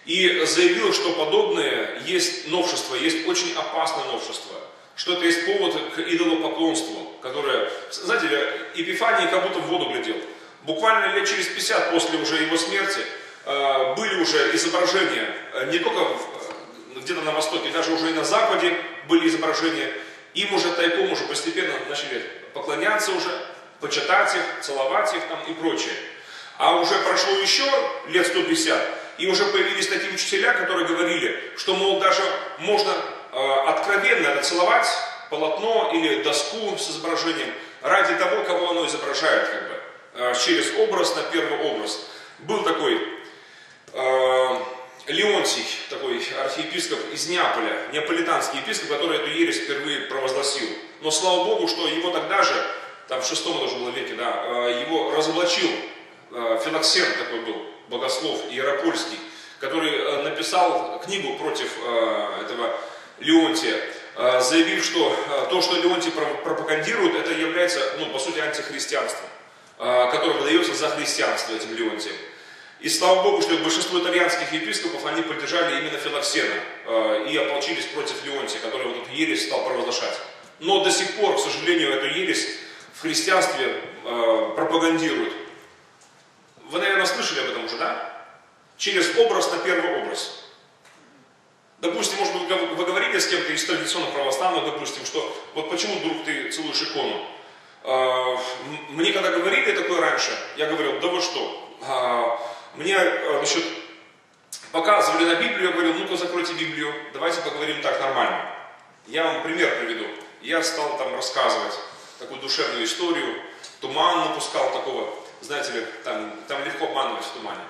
S1: и заявил, что подобное есть новшество, есть очень опасное новшество, что это есть повод к идолопоклонству, которое, знаете, Епифаний как будто в воду глядел. Буквально лет через 50 после уже его смерти э, были уже изображения, э, не только э, где-то на Востоке, даже уже и на Западе были изображения, им уже тайком уже постепенно начали поклоняться уже, почитать их, целовать их там и прочее. А уже прошло еще лет 150, и уже появились такие учителя, которые говорили, что, мол, даже можно э, откровенно целовать полотно или доску с изображением ради того, кого оно изображает, как бы, э, через образ на первый образ. Был такой э, Леонтий, такой архиепископ из Неаполя, неаполитанский епископ, который эту ересь впервые провозгласил. Но слава Богу, что его тогда же, там в шестом даже было веке, да, э, его разоблачил э, Филоксен такой был, богослов Иеропольский, который э, написал книгу против э, этого Леонтия, э, заявив, что то, что Леонтий пропагандирует, это является, ну, по сути, антихристианством, которое выдается за христианство этим Леонтием. И слава Богу, что большинство итальянских епископов, они поддержали именно Филоксена и ополчились против Леонтия, который вот эту ересь стал провозглашать. Но до сих пор, к сожалению, эту ересь в христианстве пропагандируют. Вы, наверное, слышали об этом уже, да? Через образ на первый образ. Допустим, может быть, вы говорили с кем-то из традиционных православных, допустим, что вот почему вдруг ты целуешь икону? А, мне когда говорили такое раньше, я говорил, да вы что? А, мне, значит, показывали на Библию, я говорил, ну-ка закройте Библию, давайте поговорим так нормально. Я вам пример приведу. Я стал там рассказывать такую душевную историю, туман напускал такого знаете ли, там, там легко обманывать в тумане.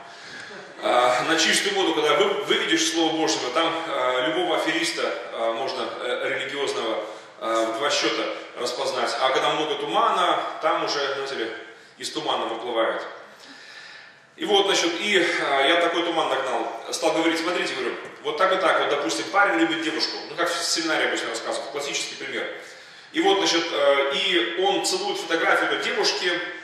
S1: А, на чистую воду, когда вы, выведешь Слово Божьего, там а, любого афериста а, можно а, религиозного в два счета распознать. А когда много тумана, там уже, знаете ли, из тумана выплывают. И вот, значит, и я такой туман нагнал. Стал говорить, смотрите, говорю, вот так и так, вот, допустим, парень любит девушку, ну, как в семинаре обычно рассказывают, классический пример. И вот, значит, и он целует фотографию девушки, Э,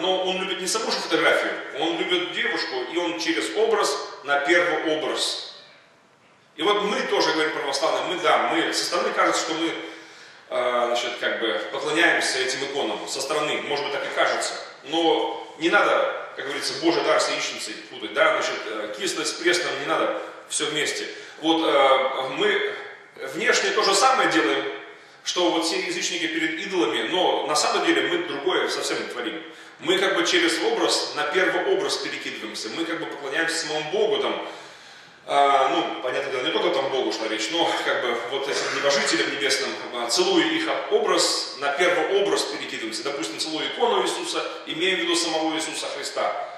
S1: но он любит не саму же фотографию, он любит девушку, и он через образ на первый образ. И вот мы тоже говорим православные, мы да, мы со стороны кажется, что мы э, значит, как бы поклоняемся этим иконам, со стороны, может быть так и кажется, но не надо, как говорится, Божий дар с яичницей путать, да, значит, э, кислость с пресным не надо все вместе. Вот мы внешне то же самое делаем, что вот все язычники перед идолами, но на самом деле мы другое совсем не творим. Мы как бы через образ на первый образ перекидываемся. Мы как бы поклоняемся самому Богу там, а, ну, понятно, дело, не только там Богу шла речь, но как бы вот этим небожителям небесным, а, целуя их образ, на первый образ перекидываемся. Допустим, целуя икону Иисуса, имея в виду самого Иисуса Христа.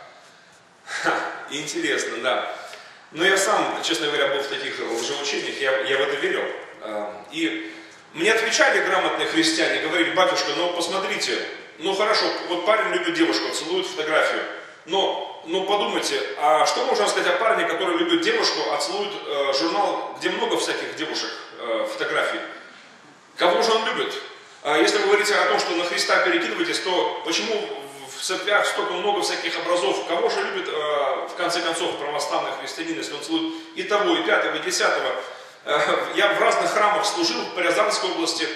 S1: Ха, интересно, да. Но я сам, честно говоря, был в таких лжеучениях, я, я в это верил. А, и мне отвечали грамотные христиане, говорили, батюшка, ну посмотрите, ну хорошо, вот парень любит девушку, целует фотографию, но, но подумайте, а что можно сказать о парне, который любит девушку, а целует э, журнал, где много всяких девушек, э, фотографий? Кого же он любит? А если вы говорите о том, что на Христа перекидываетесь, то почему в церквях столько много всяких образов? Кого же любит, э, в конце концов, православный христианин, если он целует и того, и пятого, и десятого? Э, я в разных храмах служил, по Рязанской области,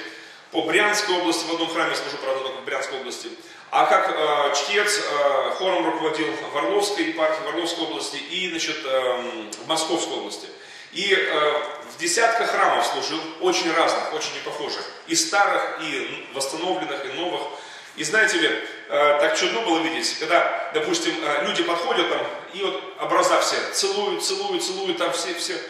S1: по Брянской области, в одном храме служу, правда, только в Брянской области. А как э, чтец э, хором руководил в Орловской епархии, в Орловской области и значит, э, в Московской области. И э, в десятках храмов служил, очень разных, очень непохожих. И старых, и восстановленных, и новых. И знаете ли, э, так чудно было видеть, когда, допустим, э, люди подходят там, и вот образа все целуют, целуют, целуют, там все, все,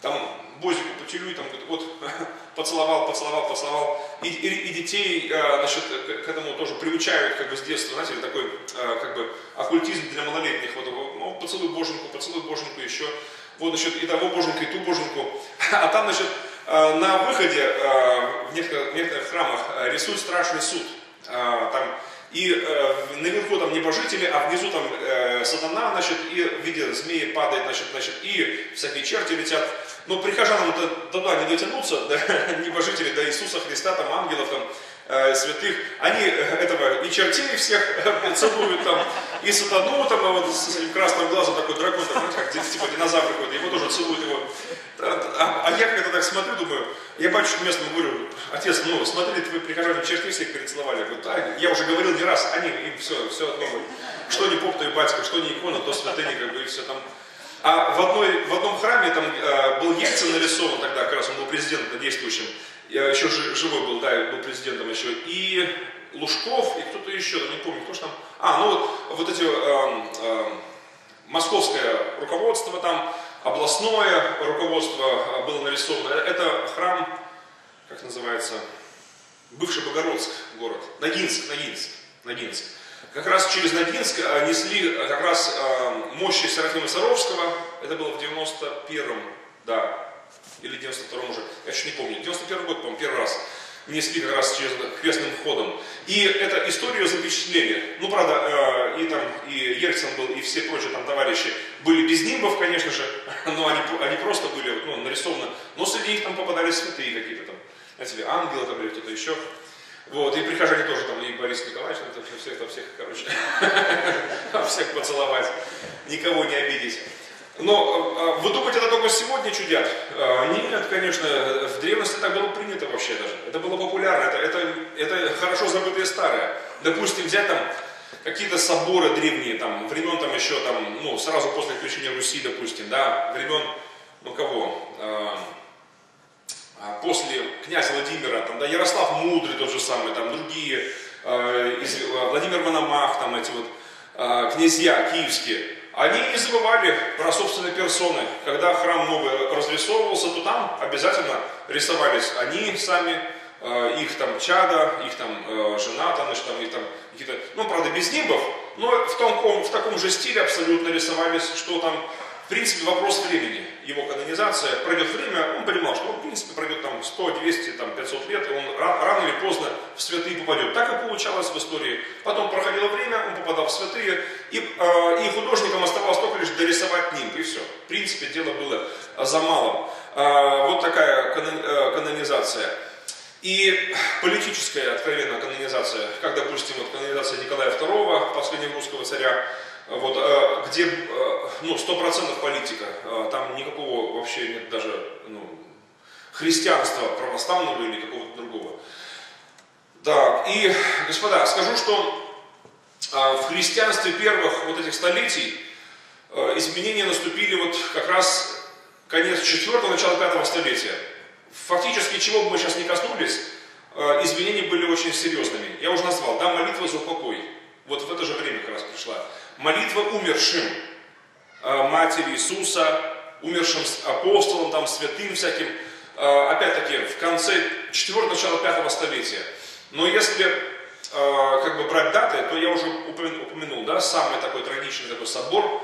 S1: там Бозику потелю, там вот поцеловал, поцеловал, поцеловал. И, и, и детей, э, значит, к, к этому тоже приучают как бы с детства, знаете, такой э, как бы оккультизм для малолетних. Вот, ну, поцелуй боженьку, поцелуй боженьку еще. Вот, значит, и того боженьку, и ту боженьку. А там, значит, э, на выходе в некоторых, в некоторых храмах рисуют страшный суд. Там и э, наверху там небожители, а внизу там э, сатана, значит, и в виде змеи падает, значит, значит, и всякие черти летят. Но прихожанам туда не дотянуться, да, небожители до Иисуса Христа, там ангелов, там, э, святых, они э, этого и чертей всех целуют там, и сатану там, а вот с этим красным глазом такой дракон, там, как типа динозавр какой-то, его тоже целуют его. А, а я когда так смотрю, думаю, я батюшку местному говорю, отец, ну смотри, твои прихожане чертей всех перецеловали. Говорю, да, я уже говорил не раз, они, им все, все одно. Что не поп, то и батька, что не икона, то святыни, как бы, и все там. А в, одной, в одном храме там э, был Ельцин нарисован тогда, как раз он был президентом действующим, я еще живой был, да, был президентом еще, и Лужков, и кто-то еще, не помню, кто же там. А, ну вот, вот эти, э, э, московское руководство там, областное руководство э, было нарисовано. Это храм, как называется, бывший Богородск город, Ногинск, Ногинск, Ногинск. Как раз через Ногинск э, несли э, как раз мощи Серафима Саровского, это было в 91-м, да, или 92-м уже, я еще не помню, 91 год, по-моему, первый раз несли как раз через крестным входом. И это историю запечатлели. Ну, правда, э, и там и Ельцин был, и все прочие там товарищи были без нимбов, конечно же, но они, они просто были ну, нарисованы. Но среди них там попадались святые какие-то там, знаете ли, ангелы там или кто-то еще. Вот, и прихожане тоже там, и Борис Николаевич, это всех там всех, короче, всех поцеловать, никого не обидеть. Но вы думаете, это только сегодня чудят? А, нет, конечно, в древности так было принято вообще даже. Это было популярно, это, это, это хорошо забытое старое. Допустим, взять там какие-то соборы древние, там, времен там еще, там, ну, сразу после крещения Руси, допустим, да, времен, ну, кого, а, после князя Владимира, там, да, Ярослав Мудрый тот же самый, там, другие, из, Владимир Мономах, там, эти вот, князья киевские, они не забывали про собственные персоны. Когда храм новый разрисовывался, то там обязательно рисовались они сами, э, их там чада, их там э, жена, там, значит, там, их там какие-то, ну, правда, без нимбов, но в, том, в таком же стиле абсолютно рисовались, что там принципе, вопрос времени. Его канонизация, пройдет время, он понимал, что, он, в принципе, пройдет там 100, 200, там 500 лет, и он рано или поздно в святые попадет. Так и получалось в истории. Потом проходило время, он попадал в святые, и, э, и художникам оставалось только лишь дорисовать нимб, и все. В принципе, дело было за малым. Э, вот такая э, канонизация. И политическая, откровенная канонизация, как, допустим, вот канонизация Николая II, последнего русского царя, вот, э, где э, ну, 100% политика, э, там никакого вообще нет даже ну, христианства православного или какого-то другого. Так, и, господа, скажу, что в христианстве первых вот этих столетий изменения наступили вот как раз конец 4 начало 5 столетия. фактически, чего бы мы сейчас не коснулись, изменения были очень серьезными. Я уже назвал, да, молитва за упокой. Вот в это же время как раз пришла. Молитва умершим, э, Матери Иисуса, умершим апостолам, там, святым всяким, э, опять-таки, в конце 4 начала 5 столетия. Но если как бы брать даты, то я уже упомянул, да, самый такой трагичный такой собор,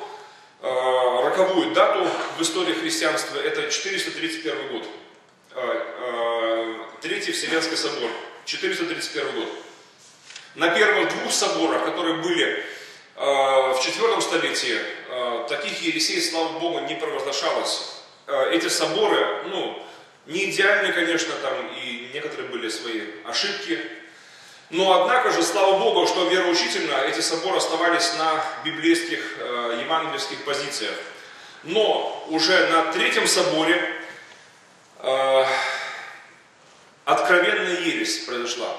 S1: роковую дату в истории христианства, это 431 год. Третий Вселенский собор, 431 год. На первых двух соборах, которые были э, в четвертом столетии, э, таких ересей, слава Богу, не провозглашалось. Э, эти соборы, ну, не идеальны, конечно, там и некоторые были свои ошибки. Но однако же, слава Богу, что вероучительно эти соборы оставались на библейских, евангельских позициях. Но уже на третьем соборе откровенная ересь произошла.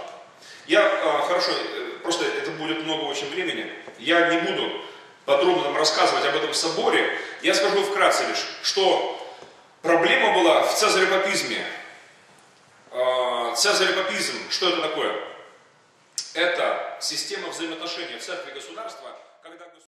S1: Я, а, хорошо, э, просто это будет много очень времени, я не буду подробно там рассказывать об этом соборе, я скажу вкратце лишь, что проблема была в цезарепапизме. А, цезарепапизм, что это такое? Это система взаимоотношений в церкви государства, когда